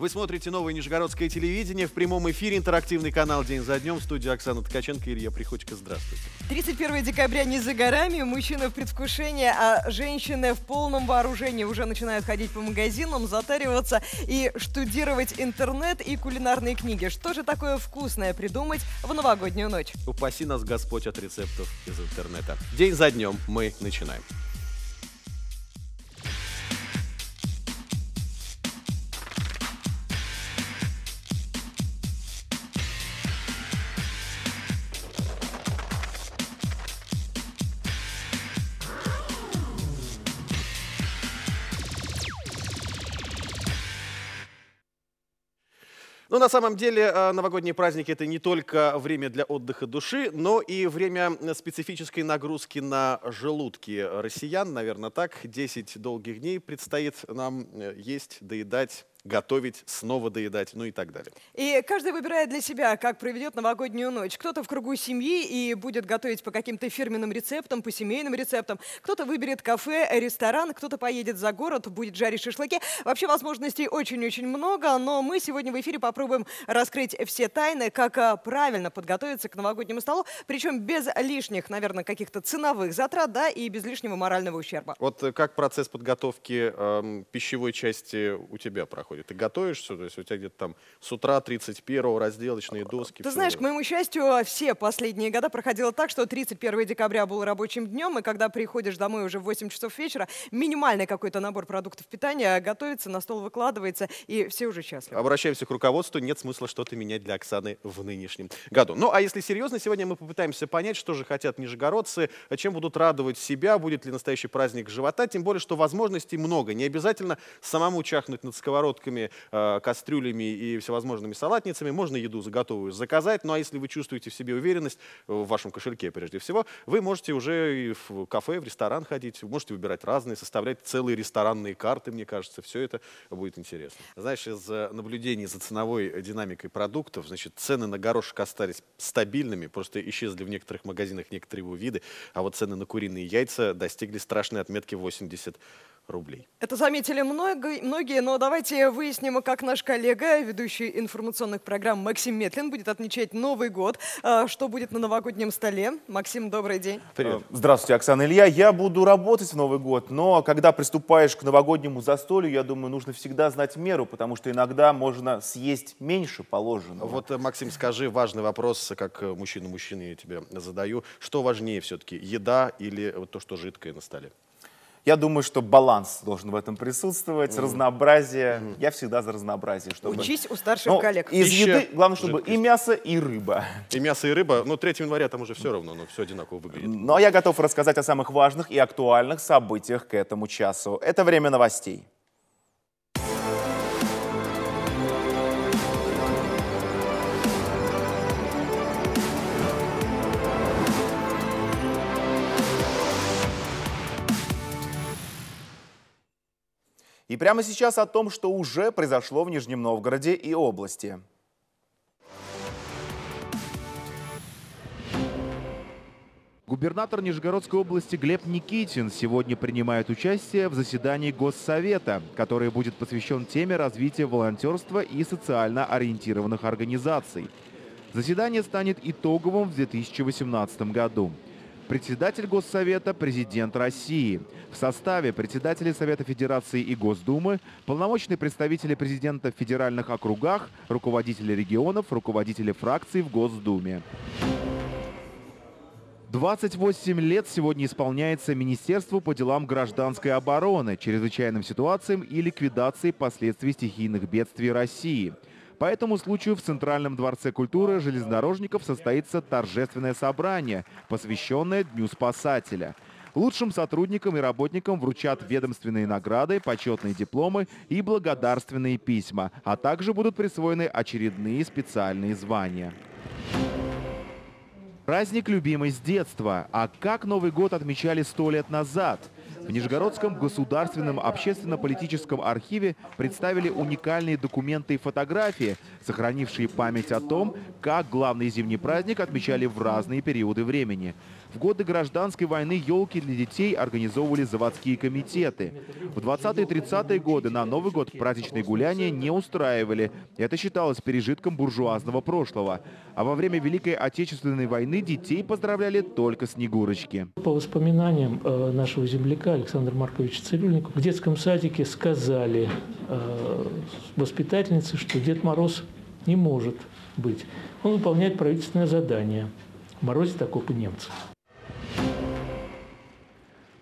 Вы смотрите новое Нижегородское телевидение. В прямом эфире интерактивный канал «День за днем». В студии Оксана Ткаченко и Илья Приходько. Здравствуйте. 31 декабря не за горами. Мужчины в предвкушении, а женщины в полном вооружении уже начинают ходить по магазинам, затариваться и штудировать интернет и кулинарные книги. Что же такое вкусное придумать в новогоднюю ночь? Упаси нас Господь от рецептов из интернета. День за днем мы начинаем. На самом деле э, новогодние праздники это не только время для отдыха души, но и время специфической нагрузки на желудки россиян, наверное, так. 10 долгих дней предстоит нам э, есть, доедать готовить, снова доедать, ну и так далее. И каждый выбирает для себя, как проведет новогоднюю ночь. Кто-то в кругу семьи и будет готовить по каким-то фирменным рецептам, по семейным рецептам. Кто-то выберет кафе, ресторан, кто-то поедет за город, будет жарить шашлыки. Вообще возможностей очень-очень много, но мы сегодня в эфире попробуем раскрыть все тайны, как а, правильно подготовиться к новогоднему столу, причем без лишних, наверное, каких-то ценовых затрат, да, и без лишнего морального ущерба. Вот э, как процесс подготовки э, пищевой части у тебя проходит? Проходит? Ты готовишься, то есть у тебя где-то там с утра 31-го разделочные доски. Ты знаешь, к моему счастью, все последние года проходило так, что 31 декабря был рабочим днем, и когда приходишь домой уже в 8 часов вечера, минимальный какой-то набор продуктов питания готовится, на стол выкладывается, и все уже счастливы. Обращаемся к руководству, нет смысла что-то менять для Оксаны в нынешнем году. Ну, а если серьезно, сегодня мы попытаемся понять, что же хотят нижегородцы, чем будут радовать себя, будет ли настоящий праздник живота, тем более, что возможностей много. Не обязательно самому чахнуть над сковородкой сковородками, э, кастрюлями и всевозможными салатницами. Можно еду заготовую заказать. Ну а если вы чувствуете в себе уверенность, в вашем кошельке прежде всего, вы можете уже и в кафе, в ресторан ходить, можете выбирать разные, составлять целые ресторанные карты, мне кажется. Все это будет интересно. Знаешь, из наблюдений за ценовой динамикой продуктов, значит, цены на горошек остались стабильными, просто исчезли в некоторых магазинах некоторые его виды, а вот цены на куриные яйца достигли страшной отметки 80 рублей. Это заметили много, многие, но давайте выясним, как наш коллега, ведущий информационных программ Максим Метлин, будет отмечать Новый год. А, что будет на новогоднем столе? Максим, добрый день. Привет. Э, здравствуйте, Оксана Илья. Я буду работать в Новый год, но когда приступаешь к новогоднему застолью, я думаю, нужно всегда знать меру, потому что иногда можно съесть меньше положенного. Вот, э, Максим, скажи важный вопрос, как мужчина-мужчина я тебе задаю. Что важнее все-таки, еда или вот то, что жидкое на столе? Я думаю, что баланс должен в этом присутствовать, mm. разнообразие. Mm. Я всегда за разнообразие. Чтобы... Учись у старших ну, коллег. Из Пища, еды, главное, чтобы жидкость. и мясо, и рыба. И мясо, и рыба. Ну, 3 января там уже все равно, но все одинаково выглядит. Но я готов рассказать о самых важных и актуальных событиях к этому часу. Это время новостей. И прямо сейчас о том, что уже произошло в Нижнем Новгороде и области. Губернатор Нижегородской области Глеб Никитин сегодня принимает участие в заседании Госсовета, который будет посвящен теме развития волонтерства и социально ориентированных организаций. Заседание станет итоговым в 2018 году председатель Госсовета – президент России. В составе председателей Совета Федерации и Госдумы, полномочные представители президента в федеральных округах, руководители регионов, руководители фракций в Госдуме. 28 лет сегодня исполняется Министерству по делам гражданской обороны, чрезвычайным ситуациям и ликвидации последствий стихийных бедствий России – по этому случаю в Центральном дворце культуры железнодорожников состоится торжественное собрание, посвященное Дню спасателя. Лучшим сотрудникам и работникам вручат ведомственные награды, почетные дипломы и благодарственные письма, а также будут присвоены очередные специальные звания. Праздник любимый с детства. А как Новый год отмечали сто лет назад – В Нижегородском государственном общественно-политическом архиве представили уникальные документы и фотографии, сохранившие память о том, как главный зимний праздник отмечали в разные периоды времени. В годы гражданской войны елки для детей организовывали заводские комитеты. В 20-е и 30-е годы на Новый год праздничные гуляния не устраивали. Это считалось пережитком буржуазного прошлого. А во время Великой Отечественной войны детей поздравляли только Снегурочки. По воспоминаниям э, нашего земляка Александра Марковича Цирюльникова, в детском садике сказали э, воспитательнице, что Дед Мороз не может быть. Он выполняет правительственное задание. Морозит окопы немцев.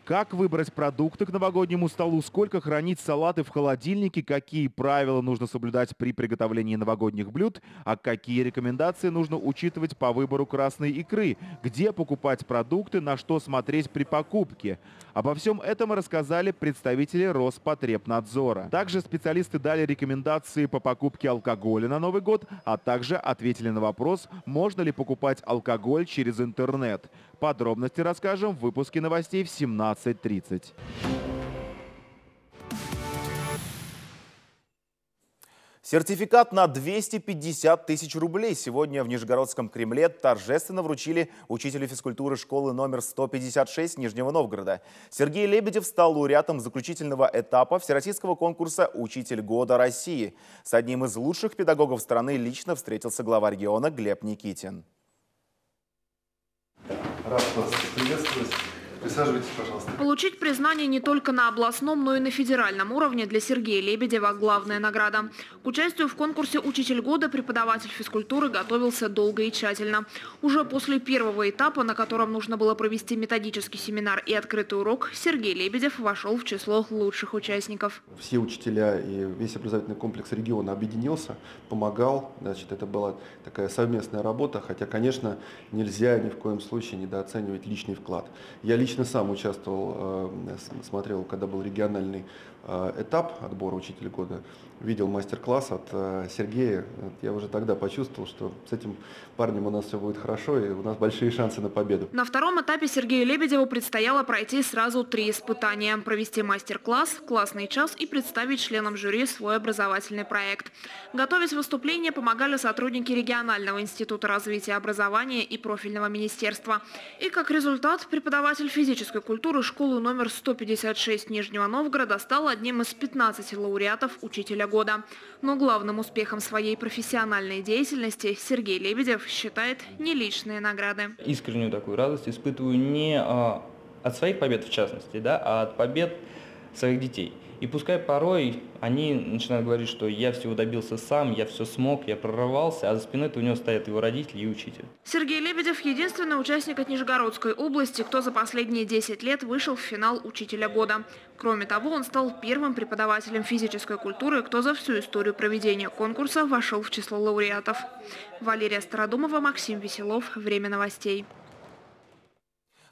Как выбрать продукты к новогоднему столу, сколько хранить салаты в холодильнике, какие правила нужно соблюдать при приготовлении новогодних блюд, а какие рекомендации нужно учитывать по выбору красной икры, где покупать продукты, на что смотреть при покупке. Обо всем этом рассказали представители Роспотребнадзора. Также специалисты дали рекомендации по покупке алкоголя на Новый год, а также ответили на вопрос, можно ли покупать алкоголь через интернет. Подробности расскажем в выпуске новостей в 17.30. Сертификат на 250 тысяч рублей сегодня в Нижегородском Кремле торжественно вручили учителю физкультуры школы номер 156 Нижнего Новгорода. Сергей Лебедев стал лауреатом заключительного этапа Всероссийского конкурса «Учитель года России». С одним из лучших педагогов страны лично встретился глава региона Глеб Никитин. Рад вас приветствовать. Присаживайтесь, пожалуйста. Получить признание не только на областном, но и на федеральном уровне для Сергея Лебедева – главная награда. К участию в конкурсе «Учитель года» преподаватель физкультуры готовился долго и тщательно. Уже после первого этапа, на котором нужно было провести методический семинар и открытый урок, Сергей Лебедев вошел в число лучших участников. Все учителя и весь образовательный комплекс региона объединился, помогал. Значит, это была такая совместная работа, хотя, конечно, нельзя ни в коем случае недооценивать личный вклад. Я лично лично сам участвовал, э, смотрел, когда был региональный э, этап отбора учителя года, видел мастер-класс от э, Сергея. Я уже тогда почувствовал, что с этим парнем у нас все будет хорошо, и у нас большие шансы на победу. На втором этапе Сергею Лебедеву предстояло пройти сразу три испытания. Провести мастер-класс, классный час и представить членам жюри свой образовательный проект. Готовить выступление помогали сотрудники регионального института развития образования и профильного министерства. И как результат, преподаватель физической культуры школы номер 156 Нижнего Новгорода стал одним из 15 лауреатов учителя года. Но главным успехом своей профессиональной деятельности Сергей Лебедев считает не личные награды. Искреннюю такую радость испытываю не а, от своих побед в частности, да, а от побед своих детей. И пускай порой они начинают говорить, что я всего добился сам, я все смог, я прорывался, а за спиной у него стоят его родители и учитель. Сергей Лебедев – единственный участник от Нижегородской области, кто за последние 10 лет вышел в финал «Учителя года». Кроме того, он стал первым преподавателем физической культуры, кто за всю историю проведения конкурса вошел в число лауреатов. Валерия Стародумова, Максим Веселов. Время новостей.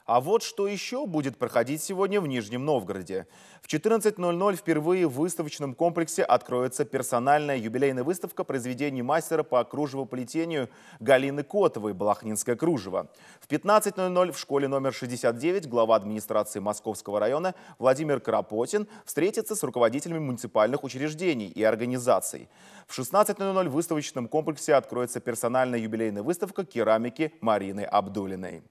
А вот что еще будет проходить сегодня в Нижнем Новгороде. В 14.00 впервые в выставочном комплексе откроется персональная юбилейная выставка произведений мастера по кружевоплетению Галины Котовой «Балахнинское кружево». В 15.00 в школе номер 69 глава администрации Московского района Владимир Карапотин встретится с руководителями муниципальных учреждений и организаций. В 16.00 в выставочном комплексе откроется персональная юбилейная выставка керамики Марины Абдулиной.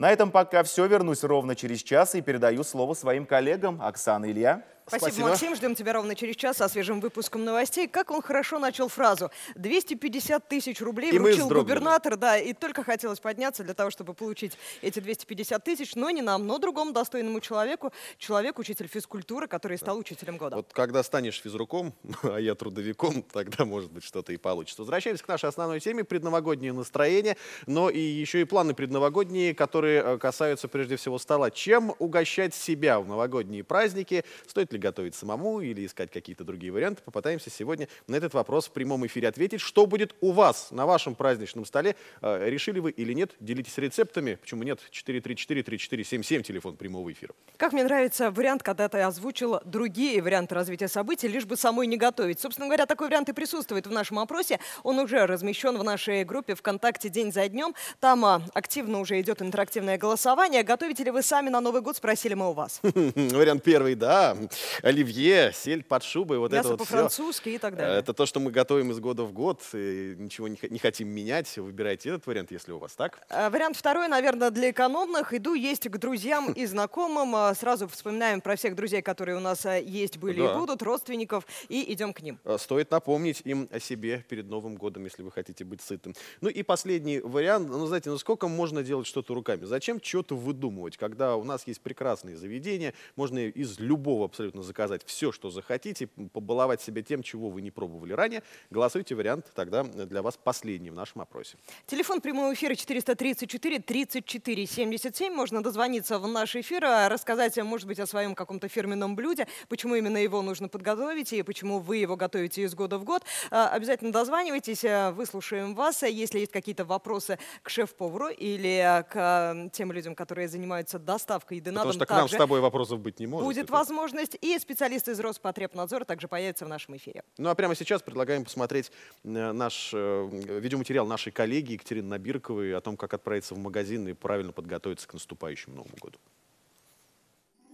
На этом пока все. Вернусь ровно через час и передаю слово своим коллегам. Оксана Илья. Спасибо, Спасибо, Максим. Ждем тебя ровно через час со свежим выпуском новостей. Как он хорошо начал фразу. 250 тысяч рублей и вручил губернатор, да, и только хотелось подняться для того, чтобы получить эти 250 тысяч, но не нам, но другому достойному человеку, человек, учитель физкультуры, который стал учителем года. Вот когда станешь физруком, а я трудовиком, тогда, может быть, что-то и получится. Возвращаемся к нашей основной теме, предновогоднее настроение, но и еще и планы предновогодние, которые э, касаются прежде всего стола. Чем угощать себя в новогодние праздники? Стоит ли готовить самому или искать какие-то другие варианты. Попытаемся сегодня на этот вопрос в прямом эфире ответить. Что будет у вас на вашем праздничном столе? Э, решили вы или нет? Делитесь рецептами. Почему нет? 434-3477, телефон прямого эфира. Как мне нравится вариант, когда ты озвучил другие варианты развития событий, лишь бы самой не готовить. Собственно говоря, такой вариант и присутствует в нашем опросе. Он уже размещен в нашей группе ВКонтакте «День за днем». Там а, активно уже идет интерактивное голосование. Готовите ли вы сами на Новый год, спросили мы у вас. Вариант первый, да. Оливье, сель под шубой, вот Мясо это вот по-французски и так далее. Это то, что мы готовим из года в год, и ничего не, не хотим менять. Выбирайте этот вариант, если у вас так. А, вариант второй, наверное, для экономных. Иду есть к друзьям и знакомым. А, сразу вспоминаем про всех друзей, которые у нас есть, были да. и будут, родственников, и идем к ним. Стоит напомнить им о себе перед Новым годом, если вы хотите быть сытым. Ну и последний вариант. Ну, знаете, ну сколько можно делать что-то руками? Зачем что-то выдумывать, когда у нас есть прекрасные заведения, можно из любого абсолютно заказать все, что захотите, побаловать себя тем, чего вы не пробовали ранее. Голосуйте вариант тогда для вас последний в нашем опросе. Телефон прямого эфира 434 34 77. Можно дозвониться в наш эфир, а рассказать, может быть, о своем каком-то фирменном блюде, почему именно его нужно подготовить и почему вы его готовите из года в год. А, обязательно дозванивайтесь, выслушаем вас. Если есть какие-то вопросы к шеф-повару или к тем людям, которые занимаются доставкой еды на Потому дом, что к нам с тобой вопросов быть не может. будет Это- возможность. И специалисты из Роспотребнадзора также появятся в нашем эфире. Ну а прямо сейчас предлагаем посмотреть э, наш э, видеоматериал нашей коллеги Екатерины Набирковой о том, как отправиться в магазин и правильно подготовиться к наступающему Новому году.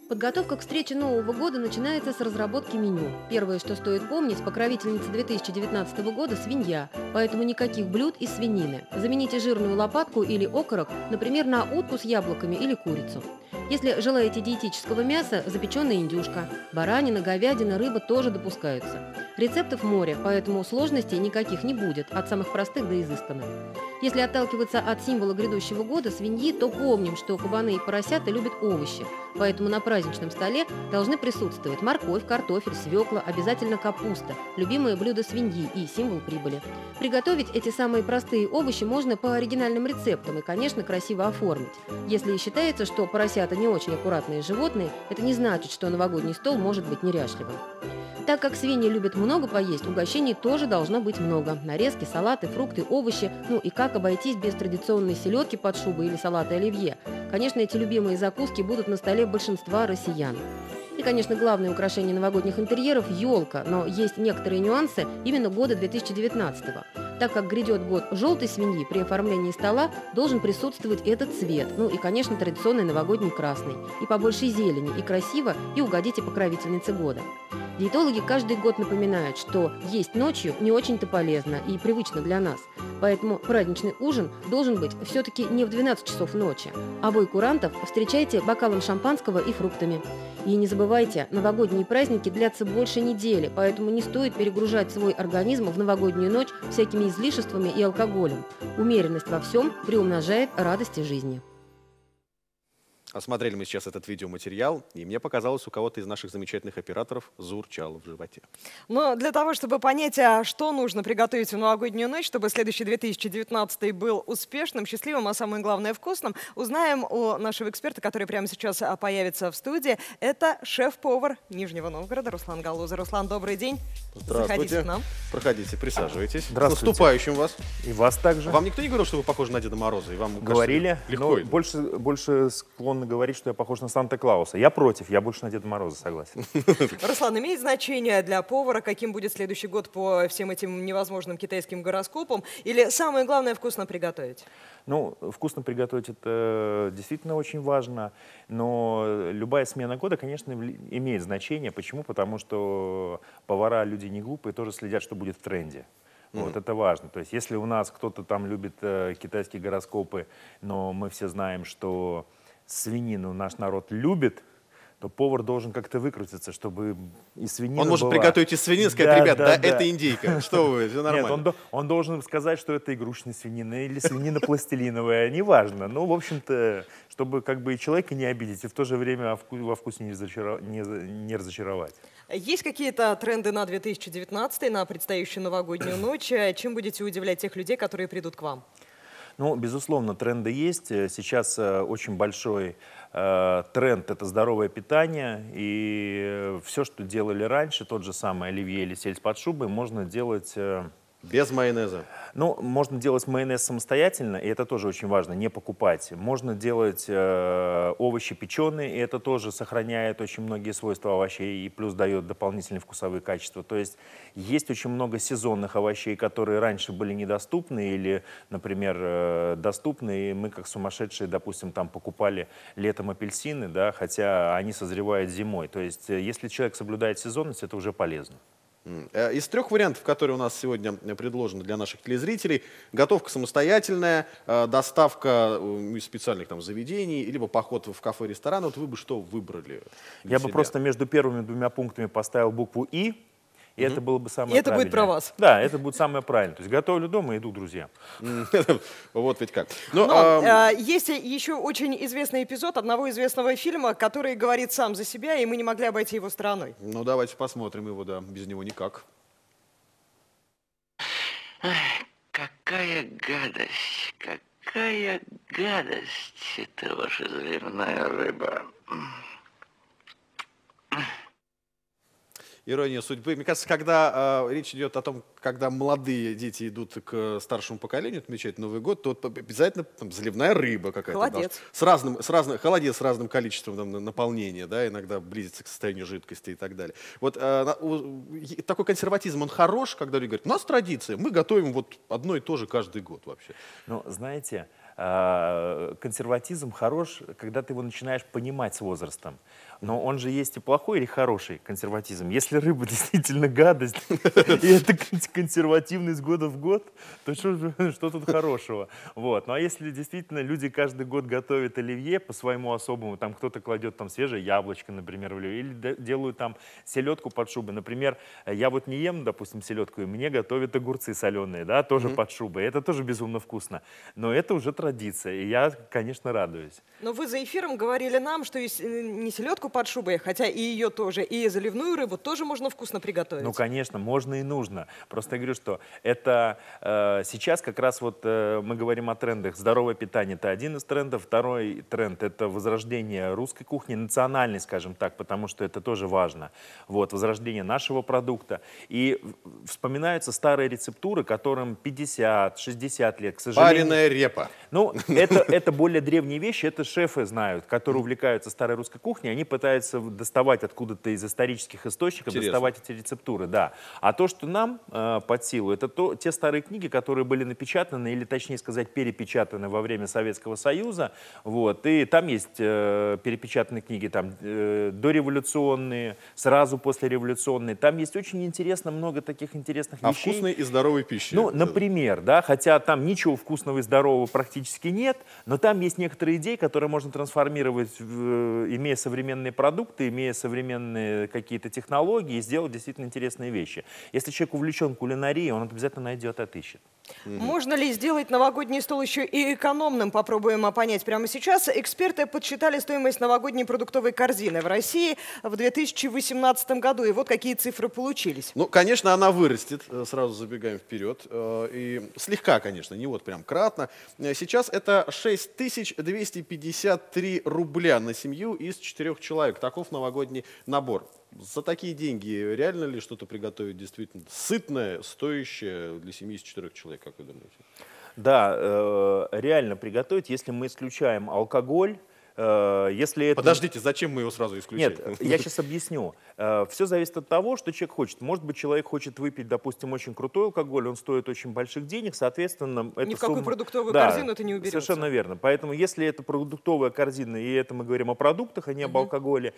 Подготовка к встрече Нового года начинается с разработки меню. Первое, что стоит помнить, покровительница 2019 года – свинья, поэтому никаких блюд из свинины. Замените жирную лопатку или окорок, например, на утку с яблоками или курицу. Если желаете диетического мяса, запеченная индюшка. Баранина, говядина, рыба тоже допускаются. Рецептов море, поэтому сложностей никаких не будет, от самых простых до изысканных. Если отталкиваться от символа грядущего года свиньи, то помним, что кабаны и поросята любят овощи, поэтому на праздничном столе должны присутствовать морковь, картофель, свекла, обязательно капуста, любимое блюдо свиньи и символ прибыли. Приготовить эти самые простые овощи можно по оригинальным рецептам и, конечно, красиво оформить. Если считается, что поросята не очень аккуратные животные, это не значит, что новогодний стол может быть неряшливым. Так как свиньи любят много поесть, угощений тоже должно быть много. Нарезки, салаты, фрукты, овощи. Ну и как обойтись без традиционной селедки под шубой или салата оливье. Конечно, эти любимые закуски будут на столе большинства россиян. И, конечно, главное украшение новогодних интерьеров – елка, но есть некоторые нюансы именно года 2019 -го. Так как грядет год желтой свиньи, при оформлении стола должен присутствовать этот цвет. Ну и, конечно, традиционный новогодний красный. И побольше зелени, и красиво, и угодите покровительнице года. Диетологи каждый год напоминают, что есть ночью не очень-то полезно и привычно для нас. Поэтому праздничный ужин должен быть все-таки не в 12 часов ночи. А вы, курантов, встречайте бокалом шампанского и фруктами. И не забывайте, новогодние праздники длятся больше недели, поэтому не стоит перегружать свой организм в новогоднюю ночь всякими излишествами и алкоголем. Умеренность во всем приумножает радости жизни. Осмотрели мы сейчас этот видеоматериал, и мне показалось, у кого-то из наших замечательных операторов заурчало в животе. Но для того, чтобы понять, а что нужно приготовить в новогоднюю ночь, чтобы следующий 2019 был успешным, счастливым, а самое главное вкусным, узнаем у нашего эксперта, который прямо сейчас а, появится в студии. Это шеф-повар Нижнего Новгорода Руслан Галуза. Руслан, добрый день. Заходите к нам. Проходите, присаживайтесь. Здравствуйте. С наступающим вас. И вас также. Вам никто не говорил, что вы похожи на Деда Мороза? И вам кажется, Говорили, легко но больше, больше склонны говорить, что я похож на Санта-Клауса. Я против, я больше на Деда Мороза согласен. Руслан, имеет значение для повара, каким будет следующий год по всем этим невозможным китайским гороскопам? Или самое главное вкусно приготовить? Ну, вкусно приготовить это действительно очень важно, но любая смена года, конечно, имеет значение. Почему? Потому что повара, люди не глупые, тоже следят, что будет в тренде. Вот это важно. То есть если у нас кто-то там любит э, китайские гороскопы, но мы все знаем, что свинину наш народ любит, то повар должен как-то выкрутиться, чтобы и свинина Он может была. приготовить из свинины, сказать, Да, ребят, да, да, да. это индейка. Что вы, все нормально. Нет, он, он должен сказать, что это игрушечная свинина или свинина пластилиновая, неважно. Ну, в общем-то, чтобы как бы и человека не обидеть, и в то же время во вкусе не, разочаро- не не разочаровать. Есть какие-то тренды на 2019, на предстоящую новогоднюю ночь? Чем будете удивлять тех людей, которые придут к вам? Ну, безусловно, тренды есть. Э, сейчас э, очень большой э, тренд – это здоровое питание. И все, что делали раньше, тот же самый оливье или сельдь под шубой, можно делать… без майонеза? Ну, можно делать майонез самостоятельно, и это тоже очень важно, не покупать. Можно делать э, овощи печеные, и это тоже сохраняет очень многие свойства овощей и плюс дает дополнительные вкусовые качества. То есть есть очень много сезонных овощей, которые раньше были недоступны или, например, э, доступны, и мы как сумасшедшие, допустим, там покупали летом апельсины, да, хотя они созревают зимой. То есть э, если человек соблюдает сезонность, это уже полезно. Э, из трех вариантов, которые у нас сегодня предложены для наших телезрителей, готовка самостоятельная, э, доставка э, из специальных там заведений, либо поход в кафе, ресторан, вот вы бы что выбрали? Я себя? бы просто между первыми двумя пунктами поставил букву «и», и это было бы самое И это будет про правильное. вас. Да, это будет самое правильное. То есть готовлю дома, иду к друзьям. Вот ведь как. Ну, Но э, есть еще очень известный эпизод одного известного фильма, который говорит сам за себя, и мы не могли обойти его стороной. Ну, давайте посмотрим его, да. Без него никак. Какая гадость, какая гадость это ваша заливная рыба. Ирония судьбы. Мне кажется, когда э, речь идет о том, когда молодые дети идут к старшему поколению отмечать Новый год, то вот обязательно там, заливная рыба какая-то. Холодец. С разным, с разным, холодец с разным количеством там, наполнения, да, иногда близится к состоянию жидкости и так далее. Вот э, у, такой консерватизм, он хорош, когда люди говорят, у нас традиция, мы готовим вот одно и то же каждый год вообще. Ну, знаете, консерватизм хорош, когда ты его начинаешь понимать с возрастом. Но он же есть и плохой или хороший консерватизм. Если рыба действительно гадость, и это консервативный с года в год, то что, тут хорошего? Вот. Ну а если действительно люди каждый год готовят оливье по своему особому, там кто-то кладет там свежее яблочко, например, в оливье, или делают там селедку под шубой. Например, я вот не ем, допустим, селедку, и мне готовят огурцы соленые, да, тоже под шубой. Это тоже безумно вкусно. Но это уже традиция, и я, конечно, радуюсь. Но вы за эфиром говорили нам, что э, не селедку под шубой, хотя и ее тоже, и заливную рыбу тоже можно вкусно приготовить. Ну, конечно, можно и нужно. Просто я говорю, что это э, сейчас как раз вот э, мы говорим о трендах. Здоровое питание – это один из трендов. Второй тренд – это возрождение русской кухни, национальной, скажем так, потому что это тоже важно. Вот, возрождение нашего продукта. И вспоминаются старые рецептуры, которым 50-60 лет, к сожалению. Пареная репа. Ну, это, это более древние вещи, это шефы знают, которые увлекаются старой русской кухней, они пытаются доставать откуда-то из исторических источников, Интересно. доставать эти рецептуры, да. А то, что нам э, под силу, это то, те старые книги, которые были напечатаны, или точнее сказать, перепечатаны во время Советского Союза, вот, и там есть э, перепечатанные книги, там, э, дореволюционные, сразу после революционные, там есть очень интересно, много таких интересных а вещей. А вкусной и здоровой пищи. Ну, например, да, хотя там ничего вкусного и здорового практически практически нет, но там есть некоторые идеи, которые можно трансформировать, в, имея современные продукты, имея современные какие-то технологии, и сделать действительно интересные вещи. Если человек увлечен кулинарией, он обязательно найдет и отыщет. Можно ли сделать новогодний стол еще и экономным? Попробуем понять прямо сейчас. Эксперты подсчитали стоимость новогодней продуктовой корзины в России в 2018 году. И вот какие цифры получились. Ну, конечно, она вырастет. Э, сразу забегаем вперед. Э, и слегка, конечно, не вот прям кратно. Э, сейчас это 6253 рубля на семью из четырех человек. Таков новогодний набор за такие деньги реально ли что-то приготовить действительно сытное, стоящее для семьи из четырех человек, как вы думаете? Да, э, реально приготовить, если мы исключаем алкоголь, если это... Подождите, зачем мы его сразу исключаем? Нет, я сейчас объясню. Э, Все зависит от того, что человек хочет. Может быть, человек хочет выпить, допустим, очень крутой алкоголь, он стоит очень больших денег, соответственно... Ни в какую сумма... продуктовую да, корзину это не уберется. Совершенно верно. Поэтому если это продуктовая корзина, и это мы говорим о продуктах, а не об алкоголе,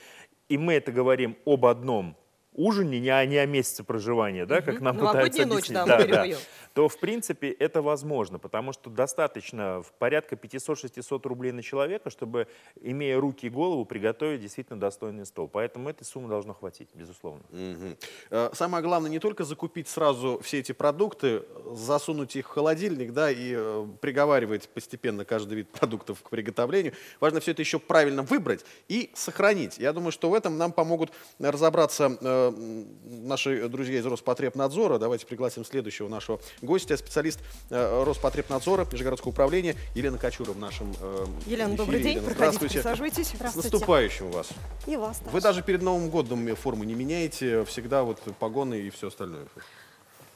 и мы это говорим об одном ужине, не о, не о месяце проживания, да, как нам пытаются объяснить. Ночь, да, да, да. То, в принципе, это возможно, потому что достаточно в порядка 500-600 рублей на человека, чтобы, имея руки и голову, приготовить действительно достойный стол. Поэтому этой суммы должно хватить, безусловно. Угу. Самое главное не только закупить сразу все эти продукты, засунуть их в холодильник, да, и э, приговаривать постепенно каждый вид продуктов к приготовлению. Важно все это еще правильно выбрать и сохранить. Я думаю, что в этом нам помогут разобраться э, наши друзья из Роспотребнадзора. Давайте пригласим следующего нашего гостя, специалист э, Роспотребнадзора Нижегородского управления Елена Кочура в нашем э, Елена, эфире. добрый день. Елена, Проходите, здравствуйте. присаживайтесь. С наступающим вас. И вас. Вы даже перед Новым годом форму не меняете, всегда вот погоны и все остальное.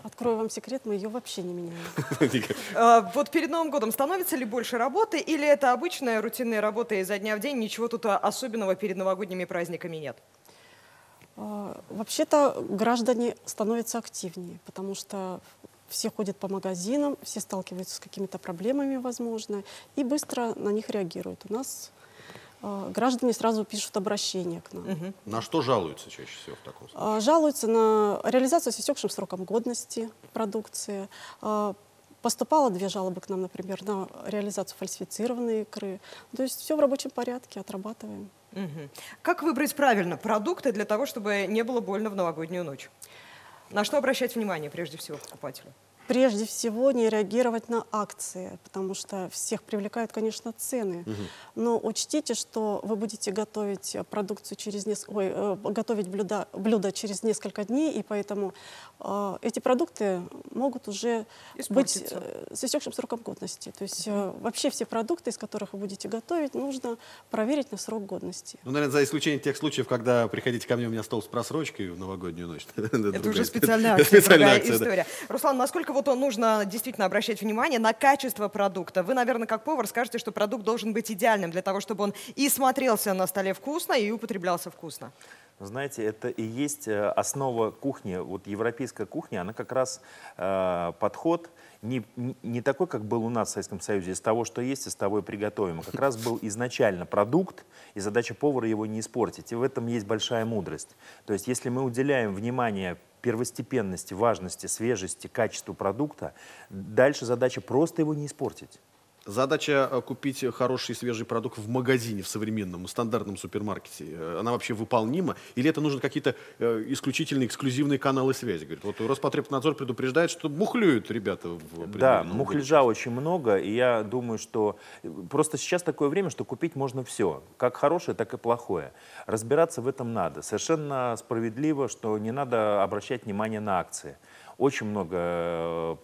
Открою вам секрет, мы ее вообще не меняем. Вот перед Новым годом становится ли больше работы или это обычная рутинная работа изо дня в день, ничего тут а, особенного перед новогодними праздниками нет? А, Вообще-то граждане становятся активнее, потому что все ходят по магазинам, все сталкиваются с какими-то проблемами, возможно, и быстро на них реагируют. У нас а, граждане сразу пишут обращение к нам. На что жалуются чаще всего в таком случае? А, Жалуются на реализацию с истекшим сроком годности продукции. Поступало две жалобы к нам, например, на реализацию фальсифицированной икры. То есть все в рабочем порядке, отрабатываем. Мгм. Как выбрать правильно продукты для того, чтобы не было больно в новогоднюю ночь? На что обращать внимание прежде всего покупателю? Прежде всего не реагировать на акции, потому что всех привлекают, конечно, цены. Но учтите, что вы будете готовить э, продукцию через неск- ой, э, готовить блюда, блюдо через несколько дней, и поэтому э, эти продукты могут уже быть э, с истекшим сроком годности. То есть э, вообще все продукты, из которых вы будете готовить, нужно проверить на срок годности. Ну, наверное, за исключением тех случаев, когда приходите ко мне, у меня стол с просрочкой в новогоднюю ночь. Это уже специальная акция, другая история. Руслан, насколько вот нужно действительно обращать внимание на качество продукта? Вы, наверное, как повар скажете, что продукт должен быть идеальным для того, чтобы он и смотрелся на столе вкусно, и употреблялся вкусно. Знаете, это и есть э, основа кухни. Вот европейская кухня, она как раз э, подход не- не такой, как был у нас в Советском Союзе, из того, что есть, из того и приготовим. А как раз был изначально продукт, и задача повара его не испортить. И в этом есть большая мудрость. То есть если мы уделяем внимание первостепенности, важности, свежести, качеству продукта, дальше задача просто его не испортить. Задача э, купить хороший свежий продукт в магазине, в современном, стандартном супермаркете, э, она вообще выполнима? Или это нужны какие-то э, исключительные, эксклюзивные каналы связи? Говорит, вот Роспотребнадзор предупреждает, что мухлюют ребята в Да, определенном мухляжа очень много, и я думаю, что просто сейчас такое время, что купить можно все, как хорошее, так и плохое. Разбираться в этом надо. Совершенно справедливо, что не надо обращать внимание на акции. Очень много э,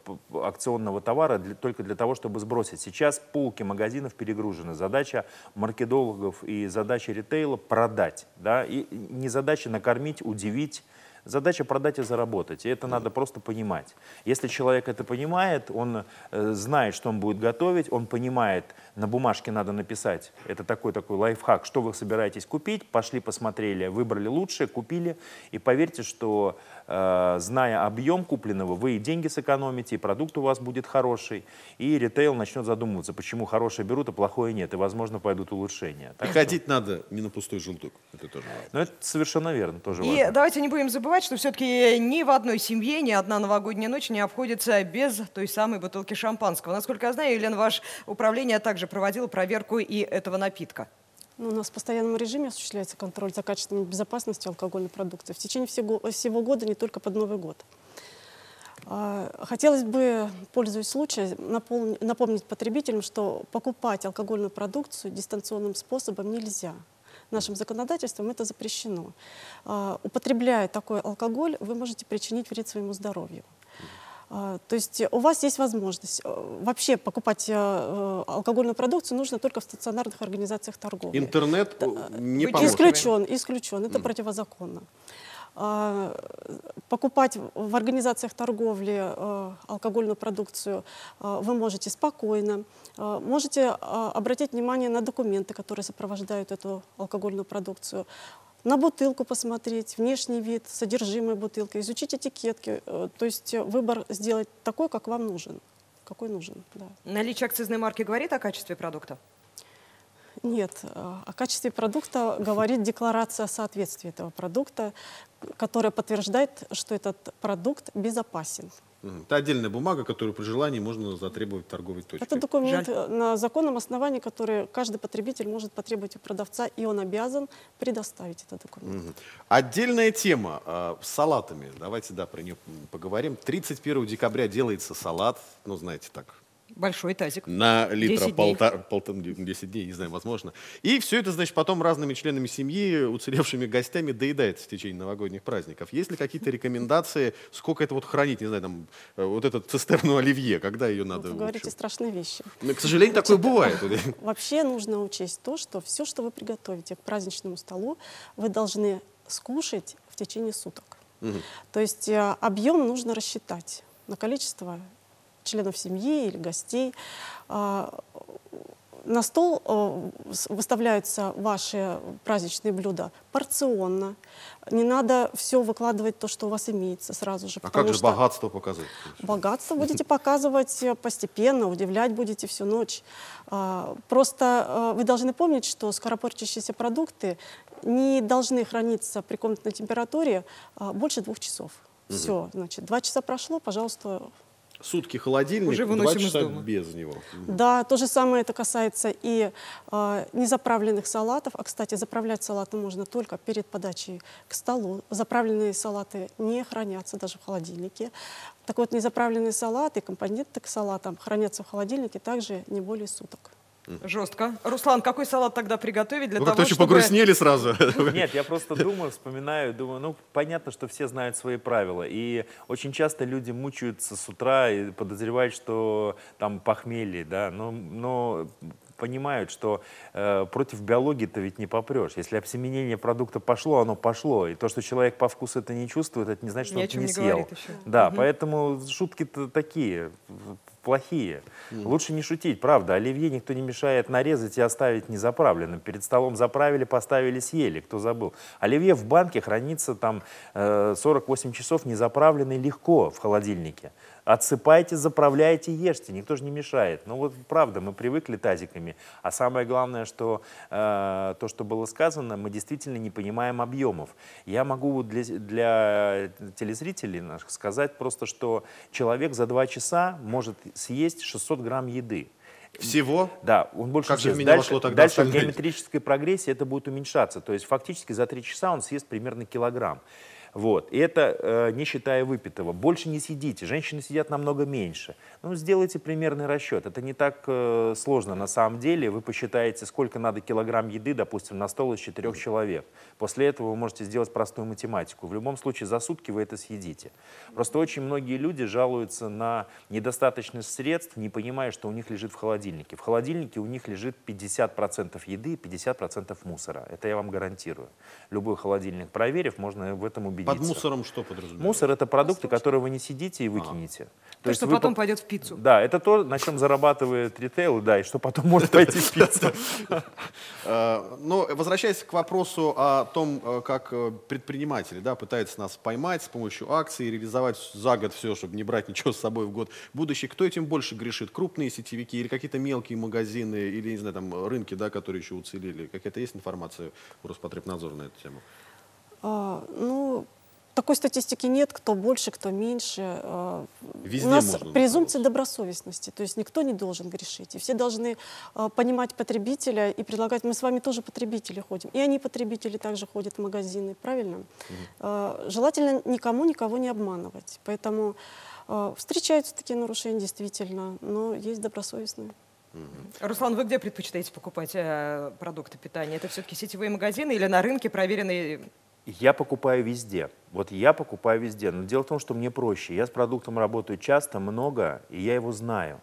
акционного товара для- только для того, чтобы сбросить. Сейчас полки магазинов перегружены. Задача маркетологов и задача ритейла продать. Да? И не задача накормить, удивить, Задача продать и заработать, и это надо просто понимать. Если человек это понимает, он э, знает, что он будет готовить, он понимает, на бумажке надо написать, это такой-такой лайфхак, что вы собираетесь купить, пошли посмотрели, выбрали лучшее, купили, и поверьте, что зная объем купленного, вы и деньги сэкономите, и продукт у вас будет хороший, и ритейл начнет задумываться, почему хорошее берут, а плохое нет, и, возможно, пойдут улучшения. И Так что- ходить надо не на пустой желудок. Это тоже важно. Ну, это совершенно верно, тоже И важно. давайте не будем забывать, что все-таки ни в одной семье ни одна новогодняя ночь не обходится без той самой бутылки шампанского. Насколько я знаю, Елена, ваше управление также проводило проверку и этого напитка. Ну, у нас в постоянном режиме осуществляется контроль за качеством и безопасностью алкогольной продукции в течение всего, всего года, не только под Новый год. А, Хотелось бы, пользуясь случаем, напомнить потребителям, что покупать алкогольную продукцию дистанционным способом нельзя. Нашим законодательством это запрещено. А, Употребляя такой алкоголь, вы можете причинить вред своему здоровью. А, То есть у вас есть возможность э, вообще покупать э, э, алкогольную продукцию нужно только в стационарных организациях торговли. Интернет э, не поможет. Исключен, исключен. Это противозаконно. А, Покупать в организациях торговли э, алкогольную продукцию э, вы можете спокойно. Э, Можете э, обратить внимание на документы, которые сопровождают эту алкогольную продукцию. На бутылку посмотреть, внешний вид, содержимое бутылки, изучить этикетки. э, То есть э, выбор сделать такой, как вам нужен. Какой нужен, да. Наличие акцизной марки говорит о качестве продукта? Нет, э, о качестве продукта говорит декларация о соответствии этого продукта, которая подтверждает, что этот продукт безопасен. Это отдельная бумага, которую при желании можно затребовать в торговой точке. Это документ э, на законном основании, который каждый потребитель может потребовать у продавца, и он обязан предоставить этот документ. Мгм. Отдельная тема а, с салатами. Давайте, да, про нее поговорим. 31 декабря делается салат, ну, знаете, так, Большой тазик. на литра 10 дней. полтора, полтора, 10 дней, не знаю, возможно. И все это, значит, потом разными членами семьи, уцелевшими гостями доедается в течение новогодних праздников. Есть ли какие-то рекомендации, сколько это вот хранить, не знаю, там, э, вот этот цистерну оливье, когда ее надо? Вы говорите страшные вещи. Ну, К сожалению, такое бывает. Вообще нужно учесть то, что все, что вы приготовите к праздничному столу, вы должны скушать в течение суток. Мгм. То есть э, объем нужно рассчитать на количество членов семьи или гостей. А, На стол э, выставляются ваши праздничные блюда порционно. Не надо все выкладывать то, что у вас имеется сразу же. А как же что богатство показать? Богатство будете показывать э, постепенно, удивлять будете всю ночь. А, Просто э, вы должны помнить, что скоропортящиеся продукты не должны храниться при комнатной температуре а, больше двух часов. Все, значит, два часа прошло, пожалуйста. Сутки холодильник, Уже два часа дома. без него. Да, то же самое это касается и э, незаправленных салатов. А, кстати, заправлять салаты можно только перед подачей к столу. Заправленные салаты не хранятся даже в холодильнике. Так вот, незаправленные салаты, компоненты к салатам хранятся в холодильнике также не более суток. Жестко. Руслан, какой салат тогда приготовить для Вы того, как-то очень чтобы... погрустнели сразу. Нет, я просто думаю, вспоминаю, думаю, ну, понятно, что все знают свои правила. И очень часто люди мучаются с утра и подозревают, что там похмелье, да, но, но понимают, что э, против биологии-то ведь не попрешь. Если обсеменение продукта пошло, оно пошло. И то, что человек по вкусу это не чувствует, это не значит, что Ни он это чем не не съел. еще. Да, Мгм. поэтому шутки-то такие плохие. Лучше не шутить, правда. Оливье никто не мешает нарезать и оставить незаправленным. Перед столом заправили, поставили, съели, кто забыл. Оливье в банке хранится там э, 48 часов незаправленный легко в холодильнике. Отсыпайте, заправляйте, ешьте, никто же не мешает. Ну вот правда, мы привыкли тазиками. А самое главное, что э, то, что было сказано, мы действительно не понимаем объемов. Я могу для, для телезрителей наших сказать просто, что человек за два часа может съесть 600 грамм еды. Всего? Да, он больше Как же съест. меня Дальше, вошло тогда дальше в геометрической прогрессии это будет уменьшаться. То есть фактически за три часа он съест примерно килограмм. Вот. И это э, не считая выпитого. Больше не съедите. Женщины сидят намного меньше. Ну, сделайте примерный расчет. Это не так э, сложно на самом деле. Вы посчитаете, сколько надо килограмм еды, допустим, на стол из четырех человек. После этого вы можете сделать простую математику. В любом случае, за сутки вы это съедите. Просто очень многие люди жалуются на недостаточность средств, не понимая, что у них лежит в холодильнике. В холодильнике у них лежит 50% еды и 50% мусора. Это я вам гарантирую. Любой холодильник проверив, можно в этом убедиться. Под мусором что подразумевается? Мусор — это продукты, которые вы не сидите и выкинете. То, что вы потом по- пойдет в пиццу. Да, это то, на чем зарабатывает ритейл, да, и что потом может пойти в пиццу. Э, Но возвращаясь к вопросу о том, э, как э, предприниматели да, пытаются нас поймать с помощью акций, реализовать за год все, чтобы не брать ничего с собой в год будущий, кто этим больше грешит? Крупные сетевики или какие-то мелкие магазины, или, не знаю, там, рынки, да, которые еще уцелели? Какая-то есть информация у Роспотребнадзора на эту тему? А, ну, такой статистики нет, кто больше, кто меньше. А, Везде У нас можно презумпция добросовестности, то есть никто не должен грешить. И все должны а, понимать потребителя и предлагать. Мы с вами тоже потребители ходим. И они, потребители, также ходят в магазины, правильно? А, желательно никому никого не обманывать. Поэтому встречаются такие нарушения действительно, но есть добросовестные. Руслан, вы где предпочитаете покупать э, продукты питания? Это все-таки сетевые магазины или на рынке проверенные? Я покупаю везде. Вот я покупаю везде. Но дело в том, что мне проще. Я с продуктом работаю часто, много, и я его знаю.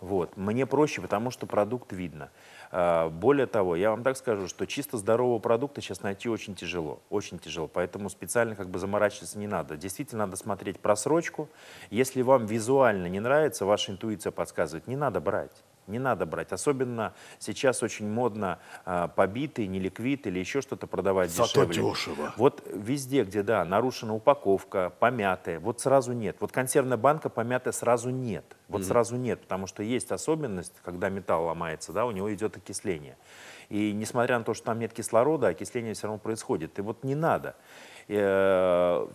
Вот. Мне проще, потому что продукт видно. А, Более того, я вам так скажу, что чисто здорового продукта сейчас найти очень тяжело. Очень тяжело. Поэтому специально как бы заморачиваться не надо. Действительно надо смотреть просрочку. Если вам визуально не нравится, ваша интуиция подсказывает, не надо брать. Не надо брать. Особенно сейчас очень модно а, побитый, неликвид или еще что-то продавать Зато дешевле. дешево. Вот везде, где, да, нарушена упаковка, помятая, вот сразу нет. Вот консервная банка помятая сразу нет. Вот Мгм. сразу нет, потому что есть особенность, когда металл ломается, да, у него идет окисление. И несмотря на то, что там нет кислорода, окисление все равно происходит. И вот не надо. Э,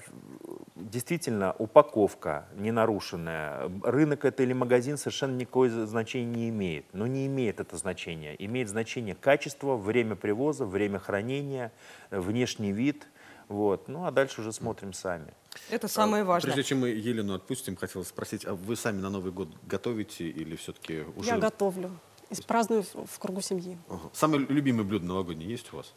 Действительно, упаковка не нарушенная, рынок это или магазин совершенно никакое значения не имеет. Но не имеет это значение. Имеет значение качество, время привоза, время хранения, внешний вид. Вот. Ну а дальше уже смотрим сами. Это самое важное. Прежде чем мы Елену отпустим, хотел спросить, а вы сами на Новый год готовите или все-таки уже... Я готовлю. И праздную в- в кругу семьи. Ага. Самое любимое блюдо новогоднее есть у вас?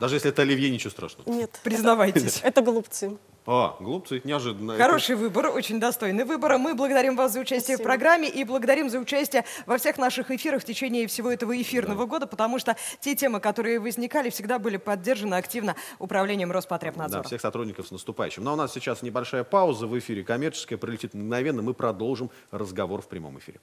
Даже если это оливье, ничего страшного. Нет. Признавайтесь. Это, это голубцы. А, глупцы, неожиданно. Хороший выбор, очень достойный выбор. Мы благодарим вас за участие в программе и благодарим за участие во всех наших эфирах в течение всего этого эфирного года, потому что те темы, которые возникали, всегда были поддержаны активно управлением Да, Роспотребнадзора. всех сотрудников с наступающим. Но у нас сейчас небольшая пауза в эфире коммерческая, пролетит мгновенно. Мы продолжим разговор в прямом эфире.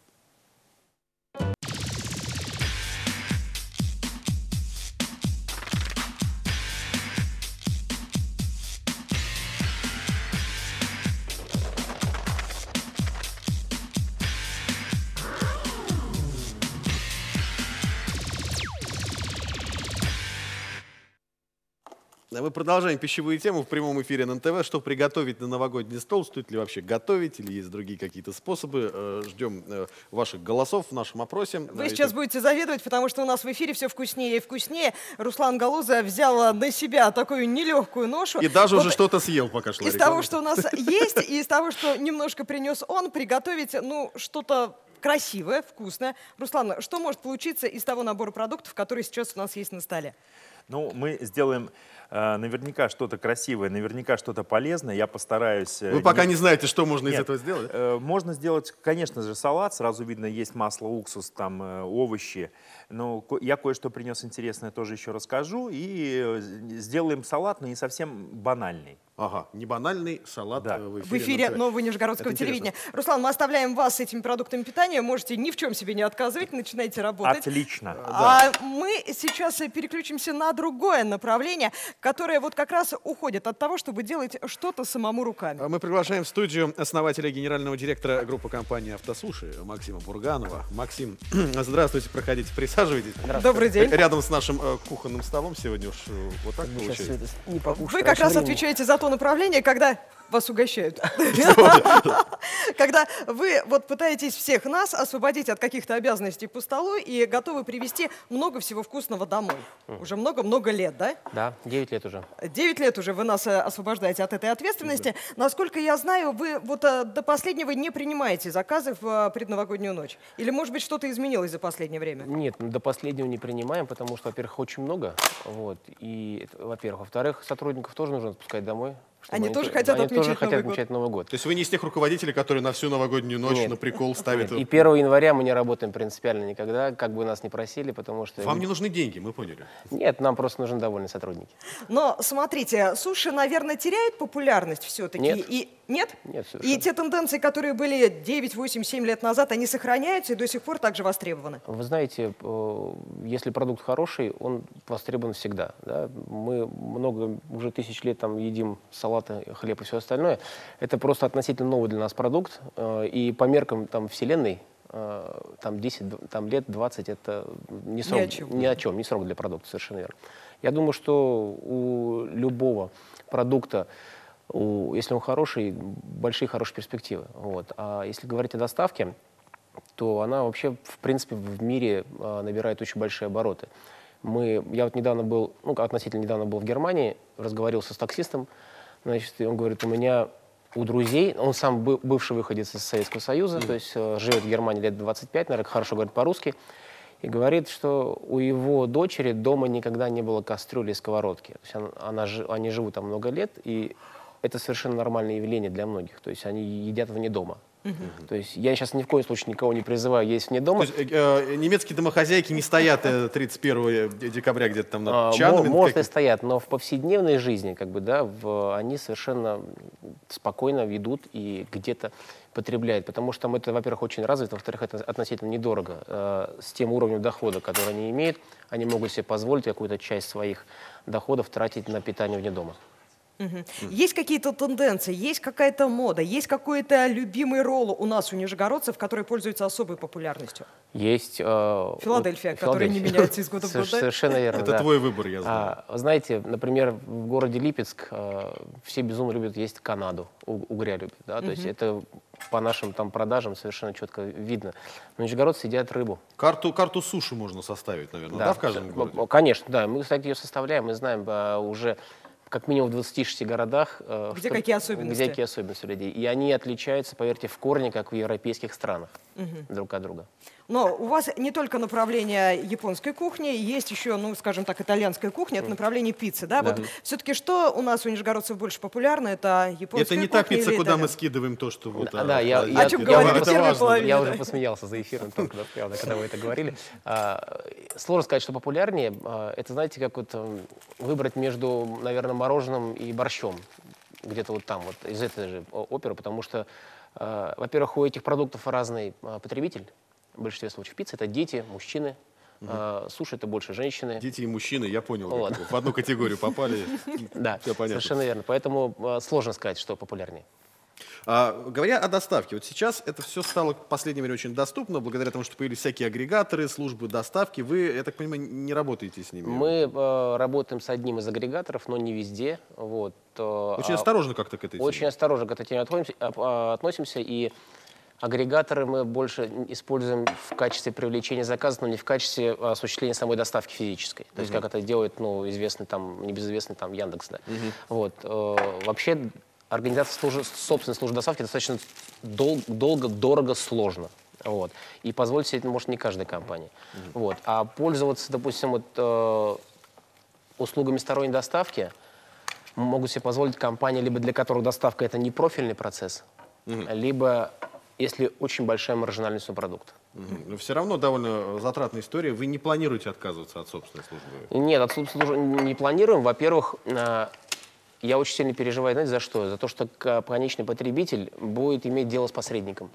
Мы продолжаем пищевую тему в прямом эфире на НТВ. Что приготовить на новогодний стол? Стоит ли вообще готовить или есть другие какие-то способы? Э, Ждем э, ваших голосов в нашем опросе. Вы сейчас это- будете завидовать, потому что у нас в эфире все вкуснее и вкуснее. Руслан Галуза взял на себя такую нелегкую ношу. И даже Вот уже что-то съел, пока шла Из реклама. того, что у нас есть, и из того, что немножко принес он, приготовить, ну, что-то красивое, вкусное. Руслан, что может получиться из того набора продуктов, который сейчас у нас есть на столе? Ну, мы сделаем э, наверняка что-то красивое, наверняка что-то полезное. Я постараюсь... э, Вы пока не знаете, что можно из Нет, этого сделать? э, можно сделать, конечно же, салат. Сразу видно, есть масло, уксус, там э, овощи. Но ко- я кое-что принес интересное, тоже еще расскажу. И э, сделаем салат, но не совсем банальный. Ага, не банальный салат э, в эфире. В эфире нового Нижегородского Это интересно. телевидения. Руслан, мы оставляем вас с этими продуктами питания. Можете ни в чем себе не отказывать, начинайте работать. Отлично. А мы сейчас э, переключимся на другое направление, которое вот как раз уходит от того, чтобы делать что-то самому руками. А Мы приглашаем в студию основателя и генерального директора группы компании «Автосуши» Максима Бурганова. Максим, здравствуйте, проходите, присаживайтесь. Добрый день. Рядом с нашим э, кухонным столом сегодня уж э, вот так Мы получается. не Вы как раз времени. отвечаете за то направление, когда вас угощают. Когда вы вот пытаетесь всех нас освободить от каких-то обязанностей по столу и готовы привезти много всего вкусного домой. Уже много-много лет, да? Да, 9 лет уже. Девять лет уже вы нас э, освобождаете от этой ответственности. Насколько я знаю, вы вот э, до последнего не принимаете заказы в э, предновогоднюю ночь. Или, может быть, что-то изменилось за последнее время? Нет, до последнего не принимаем, потому что, во-первых, очень много. Вот, и, во-первых. Во-вторых, сотрудников тоже нужно отпускать домой. Чтобы Они тоже то- хотят они отмечать тоже хотят Новый год. отмечать Новый год. То есть вы не из тех руководителей, которые на всю новогоднюю ночь Нет. на прикол ставят... И 1 января мы не работаем принципиально никогда, как бы нас ни просили, потому что... Вам не нужны деньги, мы поняли. Нет, нам просто нужны довольные сотрудники. Но смотрите, суши, наверное, теряют популярность все-таки. Нет. И нет? Нет, И совершенно. те тенденции, которые были 9, 8, 7 лет назад, они сохраняются и до сих пор также востребованы. Вы знаете, э, если продукт хороший, он востребован всегда. да. Мы много, уже тысяч лет там едим салаты, хлеб и все остальное. Это просто относительно новый для нас продукт. э, И по меркам там, вселенной, э, там 10 д- там, лет 20 это не срок, о чем. ни о чем, не срок для продукта, совершенно верно. Я думаю, что у любого продукта, у- если он хороший, большие хорошие перспективы. Вот. А если говорить о доставке, то она вообще, в принципе, в мире а, набирает очень большие обороты. Мы, я вот недавно был, ну, относительно недавно был в Германии, разговаривался с таксистом, значит, и он говорит, у меня у друзей, он сам бы- бывший выходец из Советского Союза, то есть э, живет в Германии лет 25, наверное, хорошо говорит по-русски, и говорит, что у его дочери дома никогда не было кастрюли и сковородки. То есть она, она они живут там много лет, и это совершенно нормальное явление для многих. То есть они едят вне дома. То есть я сейчас ни в коем случае никого не призываю есть вне дома. То есть, э, э, немецкие домохозяйки не стоят э, 31 декабря где-то там А, мо- чанами. над может и стоят, но в повседневной жизни, как бы, да, в- они совершенно спокойно ведут и где-то потребляют, потому что там это, во-первых, очень развито, во-вторых, это относительно недорого. Э, С тем уровнем дохода, который они имеют, они могут себе позволить какую-то часть своих доходов тратить на питание вне дома. Мгм. Есть какие-то тенденции, есть какая-то мода, есть какой-то любимый ролл у нас, у нижегородцев, который пользуется особой популярностью? Есть... э, Филадельфия, у- которая не меняется из года в год, Соверш- да? Совершенно верно, Это да. твой выбор, я знаю. А, вы знаете, например, в городе Липецк э, все безумно любят есть Канаду, у- угря любят, да, то есть это по нашим там продажам совершенно четко видно. Но нижегородцы едят рыбу. Карту, карту суши можно составить, наверное, да, в каждом городе? Конечно, да. Мы, кстати, ее составляем, мы знаем а, уже как минимум в 26 городах. э, Где какие особенности? Где какие особенности у людей. И они отличаются, поверьте, в корне, как в европейских странах Мгм. друг от друга. Но у вас не только направление японской кухни, есть еще, ну, скажем так, итальянская кухня, это направление пиццы, да? Да. Вот все-таки что у нас у нижегородцев больше популярно? Это японская Это не та кухня пицца, или куда мы итальянская? скидываем то, что вот... Да, а, да, я, я, холодильнике. чем я говорили уже в первой половине, я да. уже посмеялся за эфиром, только, да, правда, когда вы это говорили. А, сложно сказать, что популярнее. А, это, знаете, как вот м, выбрать между, наверное, мороженым и борщом. Где-то вот там, вот из этой же о- оперы, потому что, а, во-первых, у этих продуктов разный а, потребитель. В большинстве случаев пицца это дети, мужчины. а, суши это больше женщины. Дети и мужчины, я понял, Вот. в одну категорию попали. Да, Все понятно. совершенно верно. Поэтому сложно сказать, что популярнее. А, говоря о доставке, вот сейчас это все стало в последнее время очень доступно, благодаря тому, что появились всякие агрегаторы, службы доставки. Вы, я так понимаю, не работаете с ними? Мы э, работаем с одним из агрегаторов, но не везде. Вот, э, Очень а- осторожно как-то к этой теме. Очень осторожно к этой теме относимся, а- а, относимся, и агрегаторы мы больше используем в качестве привлечения заказов, но не в качестве осуществления самой доставки физической. То есть Мгм. как это делает ну, известный там, небезызвестный там Яндекс. Да. Мгм. Вот, э, вообще организация служи- собственной службы доставки достаточно дол- долго, дорого, сложно. Вот. И позволить себе это может не каждая компания. Вот. А пользоваться, допустим, вот, э, услугами сторонней доставки могут себе позволить компании, либо для которых доставка это не профильный процесс, либо если очень большая маржинальность у продукта. Но все равно довольно затратная история. Вы не планируете отказываться от собственной службы? Нет, от собственной службы не планируем. Во-первых, э, я очень сильно переживаю, знаете, за что? За то, что конечный потребитель будет иметь дело с посредником,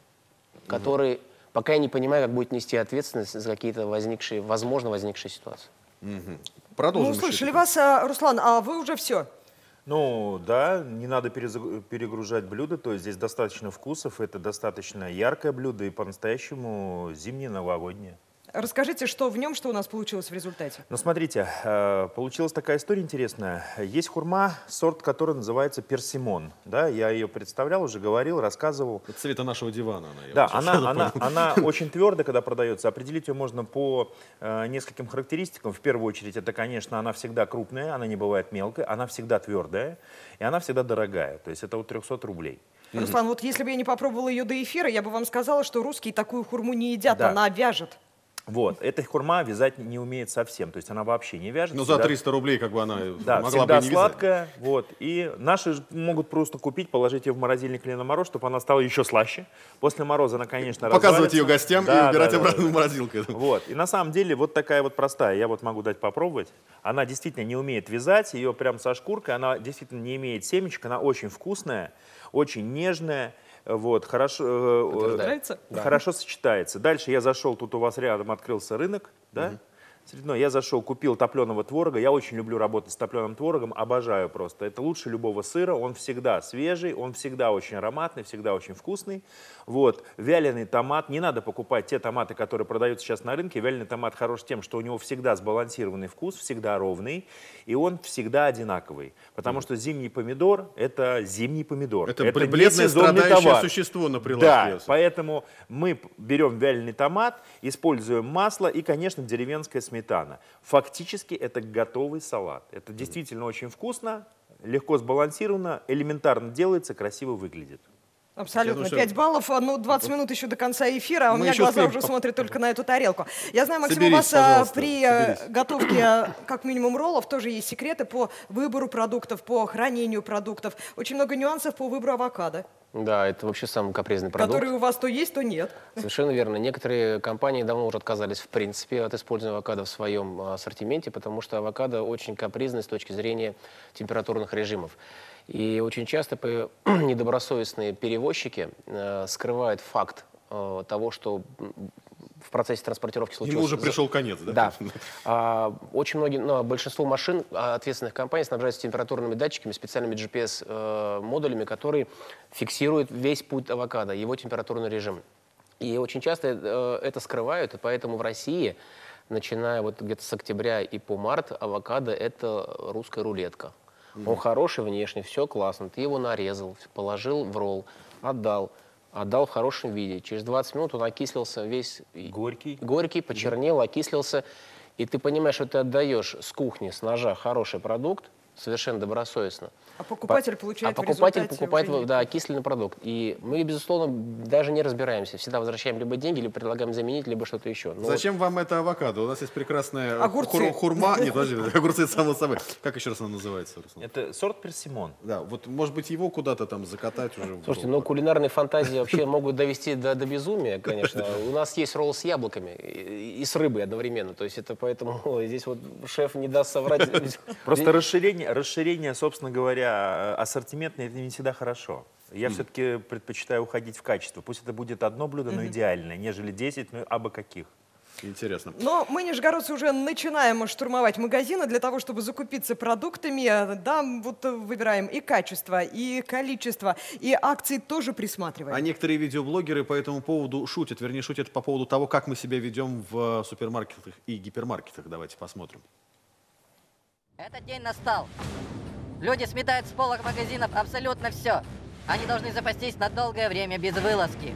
который, пока я не понимаю, как будет нести ответственность за какие-то возникшие, возможно, возникшие ситуации. Продолжим. Ну, услышали эту вас, а, Руслан, а вы уже все. Ну, да, не надо перегружать блюдо, то есть здесь достаточно вкусов, это достаточно яркое блюдо и по-настоящему зимнее новогоднее. Расскажите, что в нем, что у нас получилось в результате. Ну, смотрите, э, получилась такая история интересная. Есть хурма, сорт, который называется персимон. Да, я ее представлял, уже говорил, рассказывал. Это цвета нашего дивана. Она, Да, она, она, она очень твердая, когда продается. Определить ее можно по э, нескольким характеристикам. В первую очередь, это, конечно, она всегда крупная, она не бывает мелкой, она всегда твердая, и она всегда дорогая. То есть это от 300 рублей. Руслан, вот если бы я не попробовала ее до эфира, я бы вам сказала, что русские такую хурму не едят, Да. она вяжет. Вот, эта хурма вязать не умеет совсем, то есть она вообще не вяжет. Ну, за всегда- 300 рублей как бы она Да, могла всегда бы и не вязать. сладкая, вот, и наши могут просто купить, положить ее в морозильник или на мороз, чтобы она стала еще слаще. После мороза она, конечно, Показывать ее гостям и Да, убирать да, да, обратно да. в морозилку. Вот. И на самом деле вот такая вот простая, я вот могу дать попробовать. Она действительно не умеет вязать, ее прям со шкуркой, она действительно не имеет семечек, она очень вкусная, очень нежная. Вот, хорошо, э. Нравится? э, хорошо сочетается. Дальше я зашел, тут у вас рядом открылся рынок, да? Средной. Я зашел, купил топленого творога. Я очень люблю работать с топленым творогом, обожаю просто. Это лучше любого сыра. Он всегда свежий, он всегда очень ароматный, всегда очень вкусный. Вот. Вяленый томат. Не надо покупать те томаты, которые продаются сейчас на рынке. Вяленый томат хорош тем, что у него всегда сбалансированный вкус, всегда ровный, и он всегда одинаковый. Потому что зимний помидор – это зимний помидор. Это не бледное страдающее товар. существо на прилавке. Да, поэтому мы берем вяленый томат, используем масло и, конечно, деревенская сметана. Фактически это готовый салат. Это действительно очень вкусно, легко сбалансировано, элементарно делается, красиво выглядит. Абсолютно. Я думаю, 5 что- баллов, а, ну, 20 минут еще до конца эфира, а у Мы меня глаза успеем. уже смотрят только на эту тарелку. Я знаю, Максим, у Соберись, вас а, пожалуйста, при э, соберись. готовке а, как минимум роллов тоже есть секреты по выбору продуктов, по хранению продуктов. Очень много нюансов по выбору авокадо, Да, это вообще самый капризный продукт. который у вас то есть, то нет. Совершенно верно. Некоторые компании давно уже отказались, в принципе, от использования авокадо в своем ассортименте, потому что авокадо очень капризный с точки зрения температурных режимов. И очень часто недобросовестные перевозчики э, скрывают факт э, того, что в процессе транспортировки случилось. Ему уже пришел конец, да? Да. А, очень многие, ну, большинство машин а, ответственных компаний снабжаются температурными датчиками, специальными GPS-модулями, э, которые фиксируют весь путь авокадо, его температурный режим. И очень часто это скрывают, и поэтому в России, начиная вот где-то с октября и по март, авокадо — это русская рулетка. Mm. Он хороший внешне, все классно. Ты его нарезал, положил в ролл, отдал — отдал в хорошем виде. Через 20 минут он окислился весь... Горький? Горький, почернел, окислился. И ты понимаешь, что ты отдаешь с кухни, с ножа хороший продукт, совершенно добросовестно. А покупатель получает А покупатель покупает да, окисленный продукт. И мы, безусловно, даже не разбираемся. Всегда возвращаем либо деньги, либо предлагаем заменить, либо что-то еще. Но Зачем вот... вам это авокадо? У нас есть прекрасная огурцы. Хур, хурма. Нет, подожди, огурцы само собой. Как еще раз она называется, Руслан? Это сорт персимон. Да, вот может быть его куда-то там закатать уже. Слушайте, ну кулинарные фантазии вообще могут довести до, до безумия, конечно. У нас есть ролл с яблоками и, и с рыбой одновременно. То есть это поэтому здесь вот шеф не даст соврать. Просто расширение, расширение, собственно говоря, ассортимента ассортиментный, это не всегда хорошо. Я mm. все-таки предпочитаю уходить в качество. Пусть это будет одно блюдо, но mm-hmm. идеальное, нежели 10, ну абы каких. Интересно. Но мы, нижегородцы, уже начинаем штурмовать магазины для того, чтобы закупиться продуктами. Да, вот выбираем и качество, и количество, и акции тоже присматриваем. А некоторые видеоблогеры по этому поводу шутят, вернее, шутят по поводу того, как мы себя ведем в супермаркетах и гипермаркетах. Давайте посмотрим. Этот день настал. Люди сметают с полок магазинов абсолютно все. Они должны запастись на долгое время без вылазки.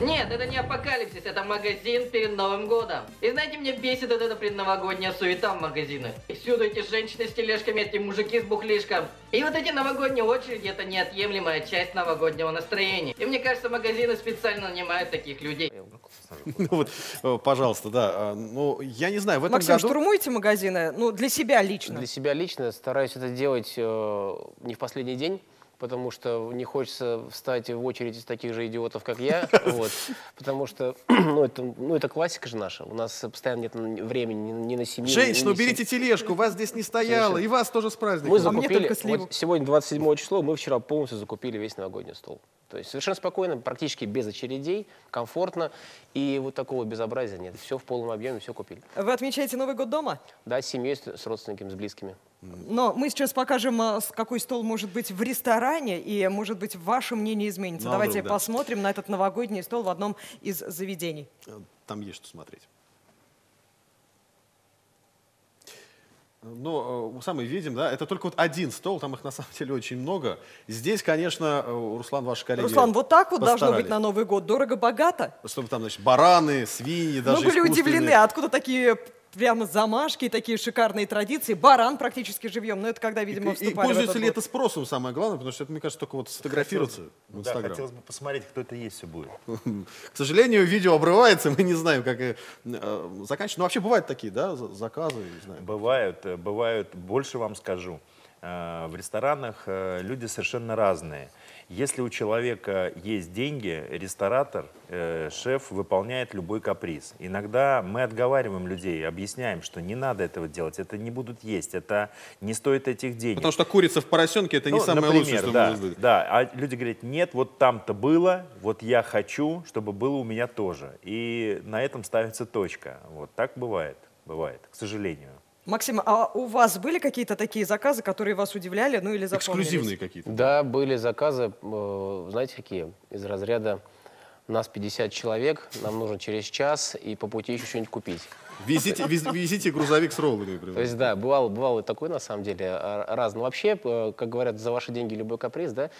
Нет, это не апокалипсис, это магазин перед Новым годом. И знаете, мне бесит вот эта предновогодняя суета в магазинах. И всюду эти женщины с тележками, эти мужики с бухлишком. И вот эти новогодние очереди, это неотъемлемая часть новогоднего настроения. И мне кажется, магазины специально нанимают таких людей. Ну вот, э, пожалуйста, да. А, ну, я не знаю, в этом Максим, году... штурмуете магазины? Ну, для себя лично. Для себя лично стараюсь это делать э, не в последний день потому что не хочется встать в очередь из таких же идиотов, как я, вот, потому что, ну это, ну, это классика же наша, у нас постоянно нет времени ни, на семью. Женщина, уберите тележку, вас здесь не стояло, Совершенно. и вас тоже с праздником. Мы закупили, а вот сегодня 27 число, мы вчера полностью закупили весь новогодний стол. То есть совершенно спокойно, практически без очередей, комфортно, и вот такого безобразия нет. Все в полном объеме, все купили. Вы отмечаете Новый год дома? Да, с семьей, с родственниками, с близкими. Но мы сейчас покажем, а, какой стол может быть в ресторане, и, может быть, ваше мнение изменится. Ну, Давайте вдруг, да. посмотрим на этот новогодний стол в одном из заведений. Э, там есть что смотреть. Ну, э, сами видим, да, это только вот один стол, там их на самом деле очень много. Здесь, конечно, э, Руслан, ваши коллеги Руслан, вот так вот должно быть на Новый год, дорого-богато? Чтобы там, значит, бараны, свиньи, даже Мы были удивлены, откуда такие прямо замашки, такие шикарные традиции. Баран практически живьем, но это когда, видимо, вступали И, и пользуется ли это спросом, самое главное, потому что это, мне кажется, только вот сфотографироваться в Инстаграм. Да, хотелось бы посмотреть, кто это есть все будет. К сожалению, видео обрывается, мы не знаем, как э, заканчивать. Ну, вообще бывают такие, да, заказы? Не знаю. Бывают, э, бывают. Больше вам скажу. Э, в ресторанах э, люди совершенно разные. Если у человека есть деньги, ресторатор, э, шеф выполняет любой каприз. Иногда мы отговариваем людей, объясняем, что не надо этого делать, это не будут есть, это не стоит этих денег. Потому что курица в поросенке это ну, не самое например, лучшее, что да, может быть. Да, а люди говорят, нет, вот там-то было, вот я хочу, чтобы было у меня тоже. И на этом ставится точка. Вот так бывает, бывает, к сожалению. Максим, а у вас были какие-то такие заказы, которые вас удивляли, ну или запомнились? Эксклюзивные какие-то? Да, были заказы, э, знаете, какие? Из разряда нас 50 человек, нам нужно через час и по пути еще что-нибудь купить. Везите, везите грузовик с роллами. То есть, да, бывал, бывал и такой, на самом деле, а, раз. Но вообще, э, как говорят, за ваши деньги любой каприз, да.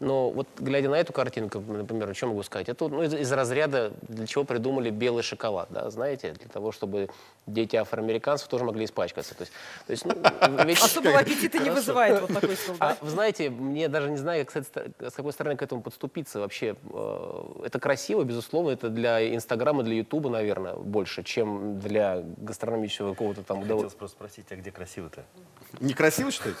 Но вот глядя на эту картинку, например, что могу сказать? Это ну, из, из разряда, для чего придумали белый шоколад, да, знаете, для того, чтобы дети афроамериканцев тоже могли испачкаться. То есть, то есть, ну, ведь... Особого аппетита не вызывает вот такой стол, да? А, вы знаете, мне даже не знаю, как, с какой стороны к этому подступиться вообще. Э, это красиво, безусловно, это для Инстаграма, для Ютуба, наверное, больше, чем для гастрономического какого-то там... Хотелось просто спросить, а где красиво-то? Некрасиво считаете?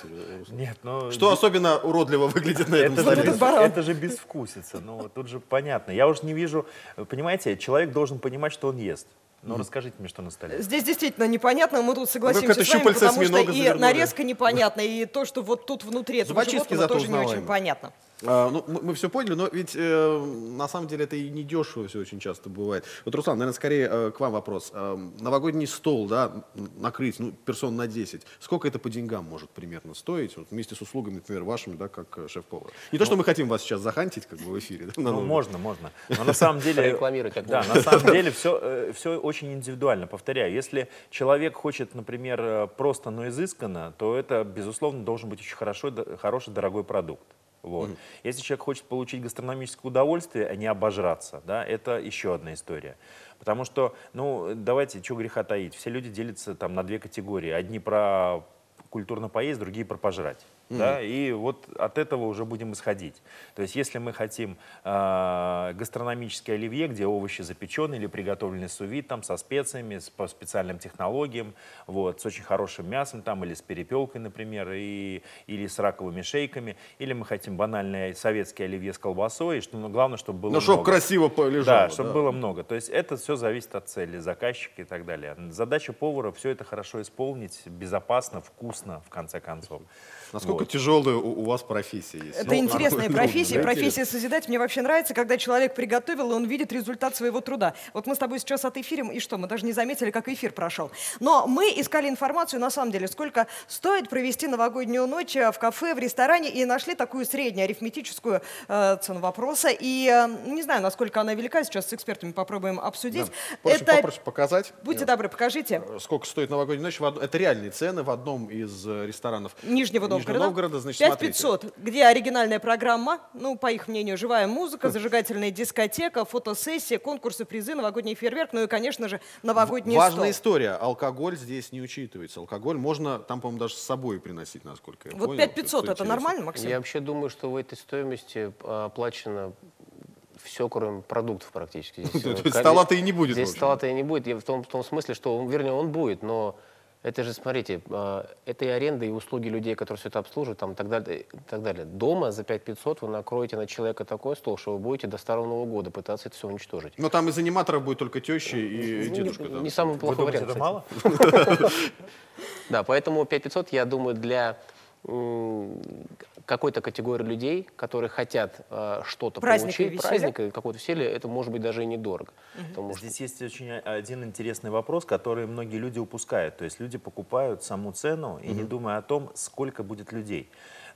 Нет, но... Что особенно уродливо выглядит на этом это же, это же безвкусица. Ну, тут же понятно. Я уже не вижу... Понимаете, человек должен понимать, что он ест. Ну, расскажите мне, что на столе. Здесь действительно непонятно, мы тут согласимся с вами, потому что и нарезка непонятна, и то, что вот тут внутри этого животного тоже не очень понятно. А, ну, мы, мы все поняли, но ведь э, на самом деле это и не дешево все очень часто бывает. Вот, Руслан, наверное, скорее э, к вам вопрос. Э, новогодний стол, да, накрыть, ну, персон на 10. Сколько это по деньгам может примерно стоить? Вот вместе с услугами, например, вашими, да, как э, шеф-повара. Не то, что мы хотим вас сейчас захантить, как бы в эфире. Да, Ну, можно, можно. Но на самом деле... Рекламировать как Да, на самом деле все, все очень индивидуально. Повторяю, если человек хочет, например, э, просто, но изысканно, то это, безусловно, должен быть очень хорошо, хороший, дорогой продукт. Вот. Если человек хочет получить гастрономическое удовольствие, а не обожраться, да, это еще одна история. Потому что, ну, давайте, что греха таить, все люди делятся там на две категории. Одни про культурно поесть, другие про пожрать. Да, и вот от этого уже будем исходить. То есть, если мы хотим э, гастрономический оливье, где овощи запечены или приготовлены сувид, там, со специями, с, по специальным технологиям, вот, с очень хорошим мясом, там, или с перепелкой, например, и, или с раковыми шейками, или мы хотим банальное советское оливье с колбасой, и что, ну, главное, чтобы было Ну, чтоб много. красиво полежало, Да, да. чтобы было много. То есть это все зависит от цели заказчика и так далее. Задача повара все это хорошо исполнить, безопасно, вкусно, в конце концов. Насколько Вот. тяжелая у, у вас профессия есть? Это Ну, интересная ну, профессия. да, профессия интересно. созидать мне вообще нравится, когда человек приготовил, и он видит результат своего труда. Вот мы с тобой сейчас отэфирим, и что, мы даже не заметили, как эфир прошел. Но мы искали информацию, на самом деле, сколько стоит провести новогоднюю ночь э, в кафе, в ресторане, и нашли такую среднюю арифметическую э, цену вопроса. И э, не знаю, насколько она велика, сейчас с экспертами попробуем обсудить. Да. Попросим- Это... попросим показать. Будьте добры, покажите. Сколько стоит новогодняя ночь? Это реальные цены в одном из э, ресторанов Нижнего Новгорода. Новгорода. Значит, 5500, где оригинальная программа, ну, по их мнению, живая музыка, зажигательная дискотека, фотосессия, конкурсы, призы, новогодний фейерверк, ну и, конечно же, новогодний Важная стол. история. Алкоголь здесь не учитывается. Алкоголь можно там, по-моему, даже с собой приносить, насколько я Вот понял. 5500 Что это интересно. нормально, Максим? Я вообще думаю, что в этой стоимости а, оплачено все, кроме продуктов практически. Здесь, стола-то и не будет, Здесь стола-то и не будет. В, том, в том смысле, что, он, вернее, он будет, но это же, смотрите, а, это и аренда, и услуги людей, которые все это обслуживают, там, и так далее, и так далее. Дома за 5500 вы накроете на человека такой стол, что вы будете до Старого Нового года пытаться это все уничтожить. Но там из аниматоров будет только теща и Ну, дедушка. Не, да. не самый плохой думаете, вариант. это кстати. мало? Да, поэтому 5500, я думаю, для какой-то категории людей, которые хотят э, что-то получить, веселья. праздника какое-то веселье, это может быть даже и недорого. Потому что Здесь есть очень о- один интересный вопрос, который многие люди упускают. То есть люди покупают саму цену и не думая о том, сколько будет людей.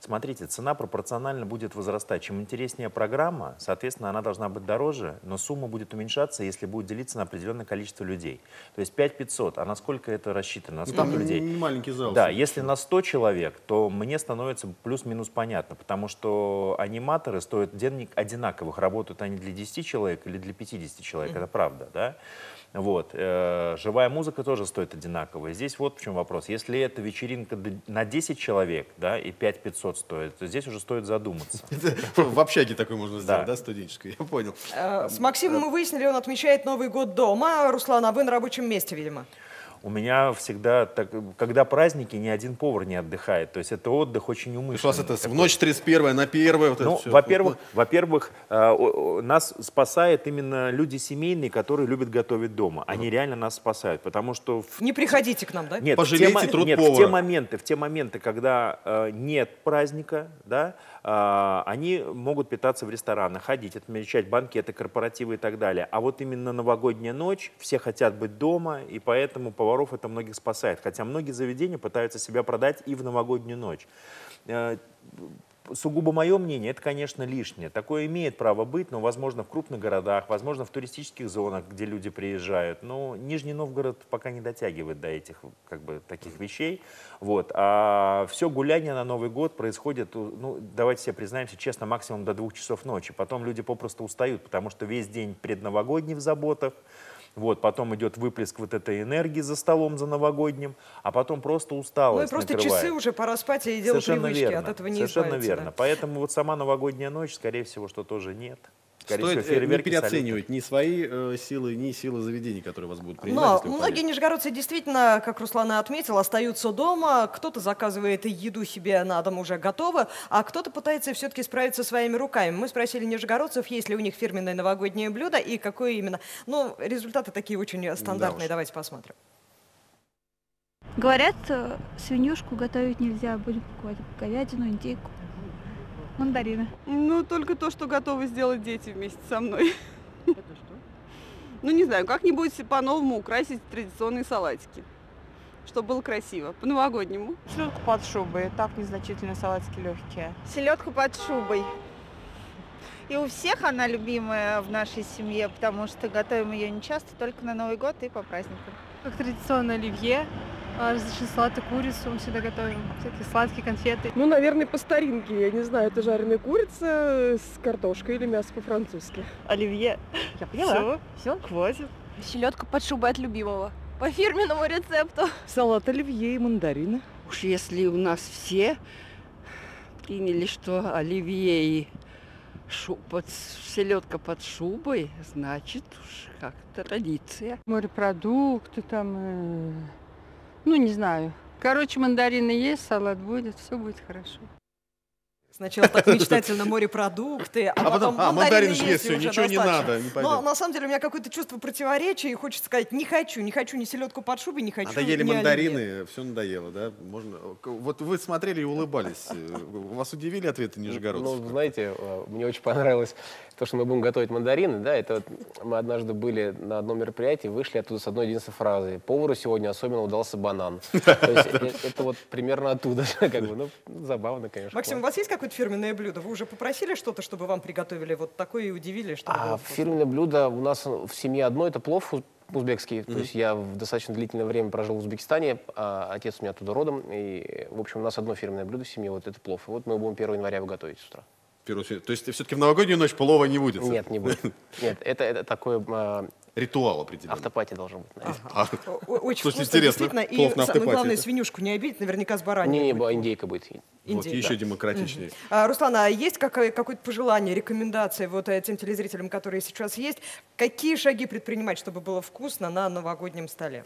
Смотрите, цена пропорционально будет возрастать. Чем интереснее программа, соответственно, она должна быть дороже, но сумма будет уменьшаться, если будет делиться на определенное количество людей. То есть 5500, а насколько это рассчитано, на Ну, сколько там людей? маленький зал. Да, если на 100 человек, то мне становится плюс-минус понятно, потому что аниматоры стоят денег одинаковых. Работают они для 10 человек или для 50 человек, это правда, да? Вот. э, живая музыка тоже стоит одинаково. Здесь вот в чем вопрос. Если это вечеринка на 10 человек, да, и 5500 стоит, то здесь уже стоит задуматься. В общаге такой можно сделать, Да. студенческой. Я понял. Э, С Максимом мы выяснили, он отмечает Новый год дома. Руслан, а вы на рабочем месте, видимо. У меня всегда, так, когда праздники, ни один повар не отдыхает. То есть это отдых очень умышленный. Что у вас это в ночь 31 на 1 вот это Ну, во-первых, во-первых, э, нас спасает именно люди семейные, которые любят готовить дома. Они реально нас спасают, потому что в Не приходите к нам, да? нет, Пожалейте в те, труд нет, в повара. те моменты, в те моменты, когда э, нет праздника, да, они могут питаться в ресторанах, ходить, отмечать банкеты, корпоративы и так далее. А вот именно новогодняя ночь, все хотят быть дома, и поэтому поваров это многих спасает. Хотя многие заведения пытаются себя продать и в новогоднюю ночь. Сугубо мое мнение, это, конечно, лишнее. Такое имеет право быть, но, возможно, в крупных городах, возможно, в туристических зонах, где люди приезжают. Но Нижний Новгород пока не дотягивает до этих, как бы, таких вещей. Вот. А все гуляние на Новый год происходит, ну, давайте себе признаемся честно, максимум до двух часов ночи. Потом люди попросту устают, потому что весь день предновогодний в заботах, вот, потом идет выплеск вот этой энергии за столом, за новогодним, а потом просто Ну усталость и просто накрывает. часы уже пора спать, и дело Совершенно привычки. верно. От этого не Совершенно верно. да. Поэтому вот сама новогодняя ночь, скорее всего, что тоже нет. Скорее Стоит всего, э, не переоценивать ни свои э, силы, ни силы заведений, которые вас будут принимать. Но многие поедете. нижегородцы действительно, как Руслан и отметил, остаются дома. Кто-то заказывает еду себе на дом уже готово, а кто-то пытается все-таки справиться своими руками. Мы спросили нижегородцев, есть ли у них фирменное новогоднее блюдо и какое именно. Ну, результаты такие очень стандартные. уж. Давайте посмотрим. Говорят, э, свинюшку готовить нельзя, будем покупать говядину, индейку. Мандарины. Ну, только то, что готовы сделать дети вместе со мной. Это что? Ну, не знаю, как-нибудь по-новому украсить традиционные салатики. Чтобы было красиво, по-новогоднему. Селедку под шубой, так незначительно салатики легкие. Селедку под шубой. И у всех она любимая в нашей семье, потому что готовим ее не часто, только на Новый год и по праздникам. Как традиционное оливье, а, различные салаты, курицу мы всегда готовим, всякие сладкие конфеты. Ну, наверное, по старинке, я не знаю, это жареная курица с картошкой или мясо по-французски. Оливье. Я поняла. Все, все, хватит. Селедка под шубой от любимого. По фирменному рецепту. Салат оливье и мандарины. Уж если у нас все приняли, что оливье и шу, под, селедка под шубой, значит уж как традиция. Морепродукты там, э, ну не знаю. Короче, мандарины есть, салат будет, все будет хорошо. Сначала так мечтательно морепродукты, а, А потом, потом а, мандарины есть, всё, уже ничего не надо, не пойдет. Но на самом деле у меня какое-то чувство противоречия, и хочется сказать, не хочу, не хочу ни селедку под шубой, не хочу Надоели ни оливье. мандарины, все надоело, да? Можно... Вот вы смотрели и улыбались. Э, Вас удивили ответы нижегородцев? Ну, знаете, э, мне очень понравилось то, что мы будем готовить мандарины. Да, это вот мы однажды были на одном мероприятии, вышли оттуда с одной единственной фразой. Повару сегодня особенно удался банан. То есть э, это вот примерно оттуда. Как бы, ну, забавно, конечно. Максим, у вас есть какое-то фирменное блюдо? Вы уже попросили что-то, чтобы вам приготовили вот такое и удивили, что А фирменное блюдо у нас в семье одно, это плов уз- узбекский. То есть я в достаточно длительное время прожил в Узбекистане, а отец у меня оттуда родом. И, в общем, у нас одно фирменное блюдо в семье, вот это плов. И вот мы будем 1 января его готовить с утра. Свет. То есть все-таки в новогоднюю ночь плова не будет? Нет, не будет. Нет, это, это такой... а, Ритуал определенный. Автопати должен быть. наверное. А, О- Очень Слушайте, вкусно, интересно. действительно. И Плов на самое автопате, главное, это? свинюшку не обидеть, наверняка с бараниной. Не, не, будет. индейка будет. Вот Индейка. еще демократичнее. А, Руслан, а есть какое- какое-то пожелание, рекомендация вот э, тем телезрителям, которые сейчас есть? Какие шаги предпринимать, чтобы было вкусно на новогоднем столе?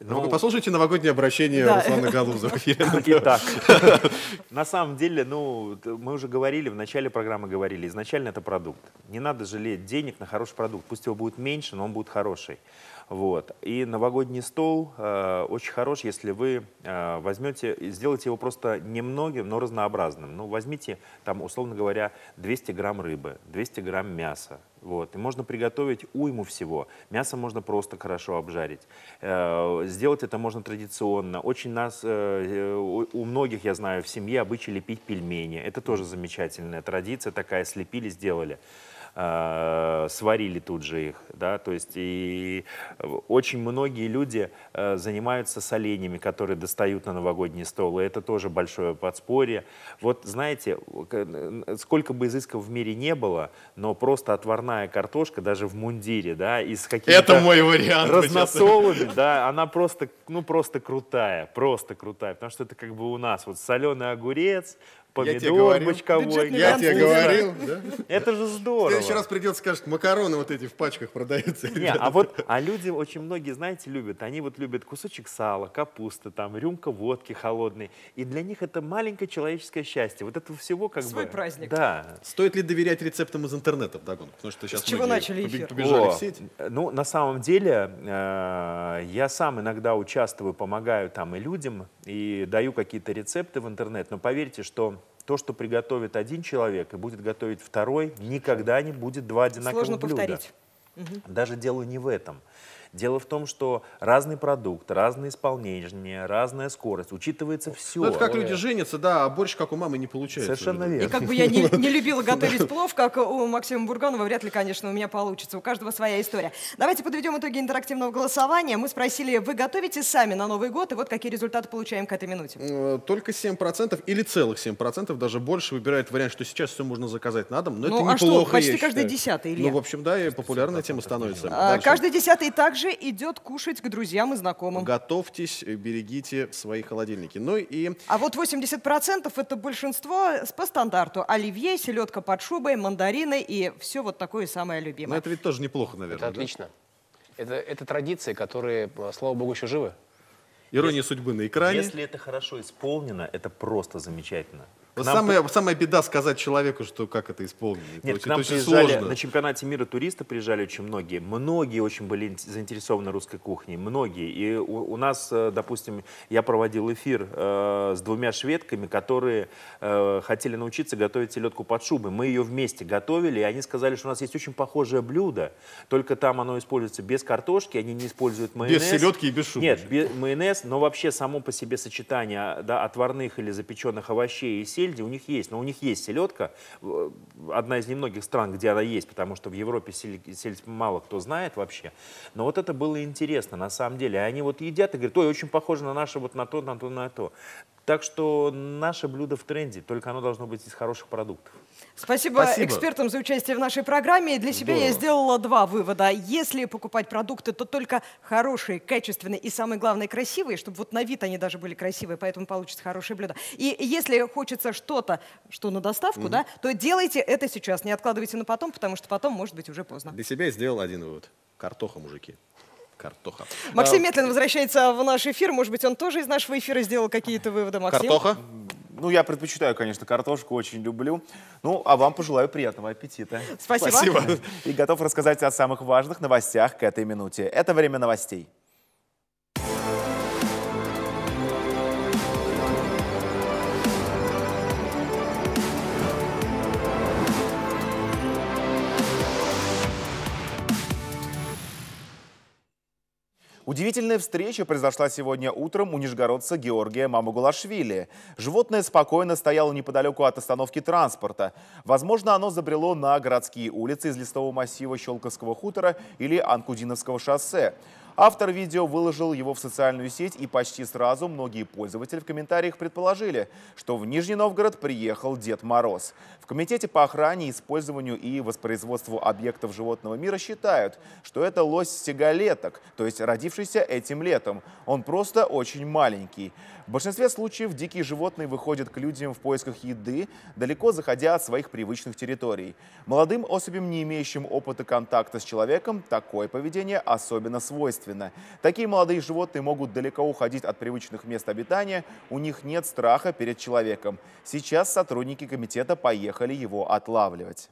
Ну-ка, послушайте новогоднее обращение Да. Руслана эфире. Итак, на самом деле, ну, мы уже говорили, в начале программы говорили, изначально это продукт. Не надо жалеть денег на хороший продукт. Пусть его будет меньше, но он будет хороший. Вот. И новогодний стол э, очень хорош, если вы э, возьмете, и сделаете его просто немногим, но разнообразным. Ну, возьмите, там, условно говоря, 200 грамм рыбы, 200 грамм мяса. Вот. И можно приготовить уйму всего. Мясо можно просто хорошо обжарить. Э, сделать это можно традиционно. Очень нас, э, э, у у многих, я знаю, в семье обычай лепить пельмени. Это тоже замечательная традиция такая. Слепили, сделали э, сварили тут же их, да, то есть и очень многие люди э, занимаются соленьями, которые достают на новогодний стол, и это тоже большое подспорье. Вот знаете, к- сколько бы изысков в мире не было, но просто отварная картошка, даже в мундире, да, из каких-то Это мой вариант, разносолами, да, она просто, ну просто крутая, просто крутая, потому что это как бы у нас вот соленый огурец, помидор говорил. бочковой. Я тебе говорил, да? Это же В здорово. следующий раз придет, скажет, макароны вот эти в пачках продаются. Не, а вот, а люди очень многие, знаете, любят. Они вот любят кусочек сала, капуста, там, рюмка водки холодной. И для них это маленькое человеческое счастье. Вот этого всего как Свой бы... праздник. Да. Стоит ли доверять рецептам из интернета вдогонку? Потому что сейчас С чего начали эфир? побежали О, в сеть. Ну, на самом деле, э, я сам иногда участвую, помогаю там и людям, и даю какие-то рецепты в интернет. Но поверьте, что то, что приготовит один человек и будет готовить второй, никогда не будет два одинаковых Сложно блюда. повторить. Мгм. Даже дело не в этом. Дело в том, что разный продукт, разное исполнение, разная скорость, учитывается все. Ну, это как люди женятся, да, а борщ, как у мамы, не получается. Совершенно И верно. как бы я не, не любила готовить плов, как у Максима Бурганова, вряд ли, конечно, у меня получится. У каждого своя история. Давайте подведем итоги интерактивного голосования. Мы спросили, вы готовите сами на Новый год, и вот какие результаты получаем к этой минуте. Э, Только 7% или целых 7%, даже больше выбирает вариант, что сейчас все можно заказать на дом. Но Ну, это а что, почти каждый десятый, Илья. Ну, в общем, да, и популярная тема становится. А, каждый десятый также идет кушать к друзьям и знакомым. Готовьтесь, э, берегите свои холодильники. Ну и А вот 80% это большинство по стандарту. Оливье, селедка под шубой, мандарины и все вот такое самое ну, любимое. это ведь тоже неплохо, наверное. Это да? отлично. Это, это традиции, которые, э, слава богу, еще живы. Ирония судьбы на экране. Если это хорошо исполнено, это просто замечательно. Вот нам самая, самая беда сказать человеку, что как это исполнить. Нет, очень, к нам очень приезжали, сложно. на чемпионате мира туристы приезжали очень многие. Многие очень были ин- заинтересованы русской кухней. Многие. И у, у нас, э, допустим, я проводил эфир э, с двумя шведками, которые э, хотели научиться готовить селедку под шубой. Мы ее вместе готовили, и они сказали, что у нас есть очень похожее блюдо, только там оно используется без картошки, они не используют майонез. Без селедки и без шубы. Нет, бе- майонез, но вообще само по себе сочетание да, отварных или запеченных овощей и сельди у них есть. Но у них есть селедка, э, одна из немногих стран, где она есть, потому что в Европе сель- сельдь мало кто знает вообще. Но вот это было интересно на самом деле. Они вот едят и говорят, ой, очень похоже на наше вот на то, на то, на то. Так что наше блюдо в тренде, только оно должно быть из хороших продуктов. Спасибо, Спасибо. экспертам за участие в нашей программе. Для себя я Здорово. сделала два вывода. Если покупать продукты, то только хорошие, качественные и, самое главное, красивые, чтобы вот на вид они даже были красивые, поэтому получится хорошее блюдо. И если хочется что-то, что на доставку, Мгм. да, то делайте это сейчас, не откладывайте на потом, потому что потом может быть уже поздно. Для себя я сделал один вывод. Картоха, мужики. Картоха. Максим А, Метлин возвращается в наш эфир. Может быть, он тоже из нашего эфира сделал какие-то выводы. Максим? Ну, я предпочитаю, конечно, картошку, очень люблю. Ну, а вам пожелаю приятного аппетита. Спасибо. Спасибо. И готов рассказать о самых важных новостях к этой минуте. Это время новостей. Удивительная встреча произошла сегодня утром у нижегородца Георгия Мамагулашвили. Животное спокойно стояло неподалеку от остановки транспорта. Возможно, оно забрело на городские улицы из лесного массива Щелковского хутора или Анкудиновского шоссе. Автор видео выложил его в социальную сеть, и почти сразу многие пользователи в комментариях предположили, что в Нижний Новгород приехал Дед Мороз. В Комитете по охране, использованию и воспроизводству объектов животного мира считают, что это лось сигалеток, то есть родившийся этим летом. Он просто очень маленький. В большинстве случаев дикие животные выходят к людям в поисках еды, далеко заходя от своих привычных территорий. Молодым особям, не имеющим опыта контакта с человеком, такое поведение особенно свойственно. Такие молодые животные могут далеко уходить от привычных мест обитания, у них нет страха перед человеком. Сейчас сотрудники комитета поехали его отлавливать.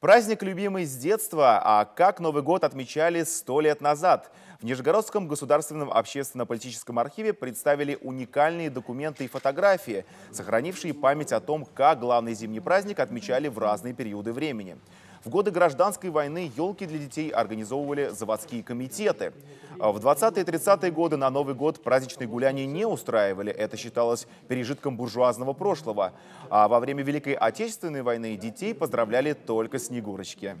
Праздник любимый с детства, а как Новый год отмечали сто лет назад. В Нижегородском государственном общественно-политическом архиве представили уникальные документы и фотографии, сохранившие память о том, как главный зимний праздник отмечали в разные периоды времени. В годы гражданской войны елки для детей организовывали заводские комитеты. А В 20-е и 30-е годы на Новый год праздничные гуляния не устраивали. Это считалось пережитком буржуазного прошлого. А во время Великой Отечественной войны детей поздравляли только Снегурочки.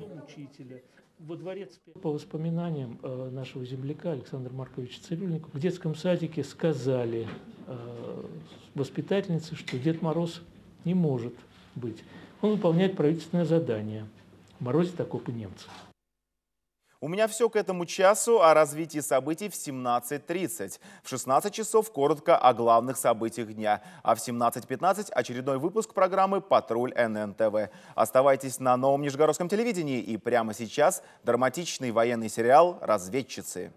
Во дворец по воспоминаниям э, нашего земляка Александра Марковича Цирюльникова в детском садике сказали э, воспитательнице, что Дед Мороз не может быть. Он выполняет правительственное задание. Морозит окопы немцев. У меня все к этому часу о развитии событий в 17.30. В 16 часов коротко о главных событиях дня. А в 17.15 очередной выпуск программы «Патруль ННТВ». Оставайтесь на новом Нижегородском телевидении. И прямо сейчас драматичный военный сериал «Разведчицы».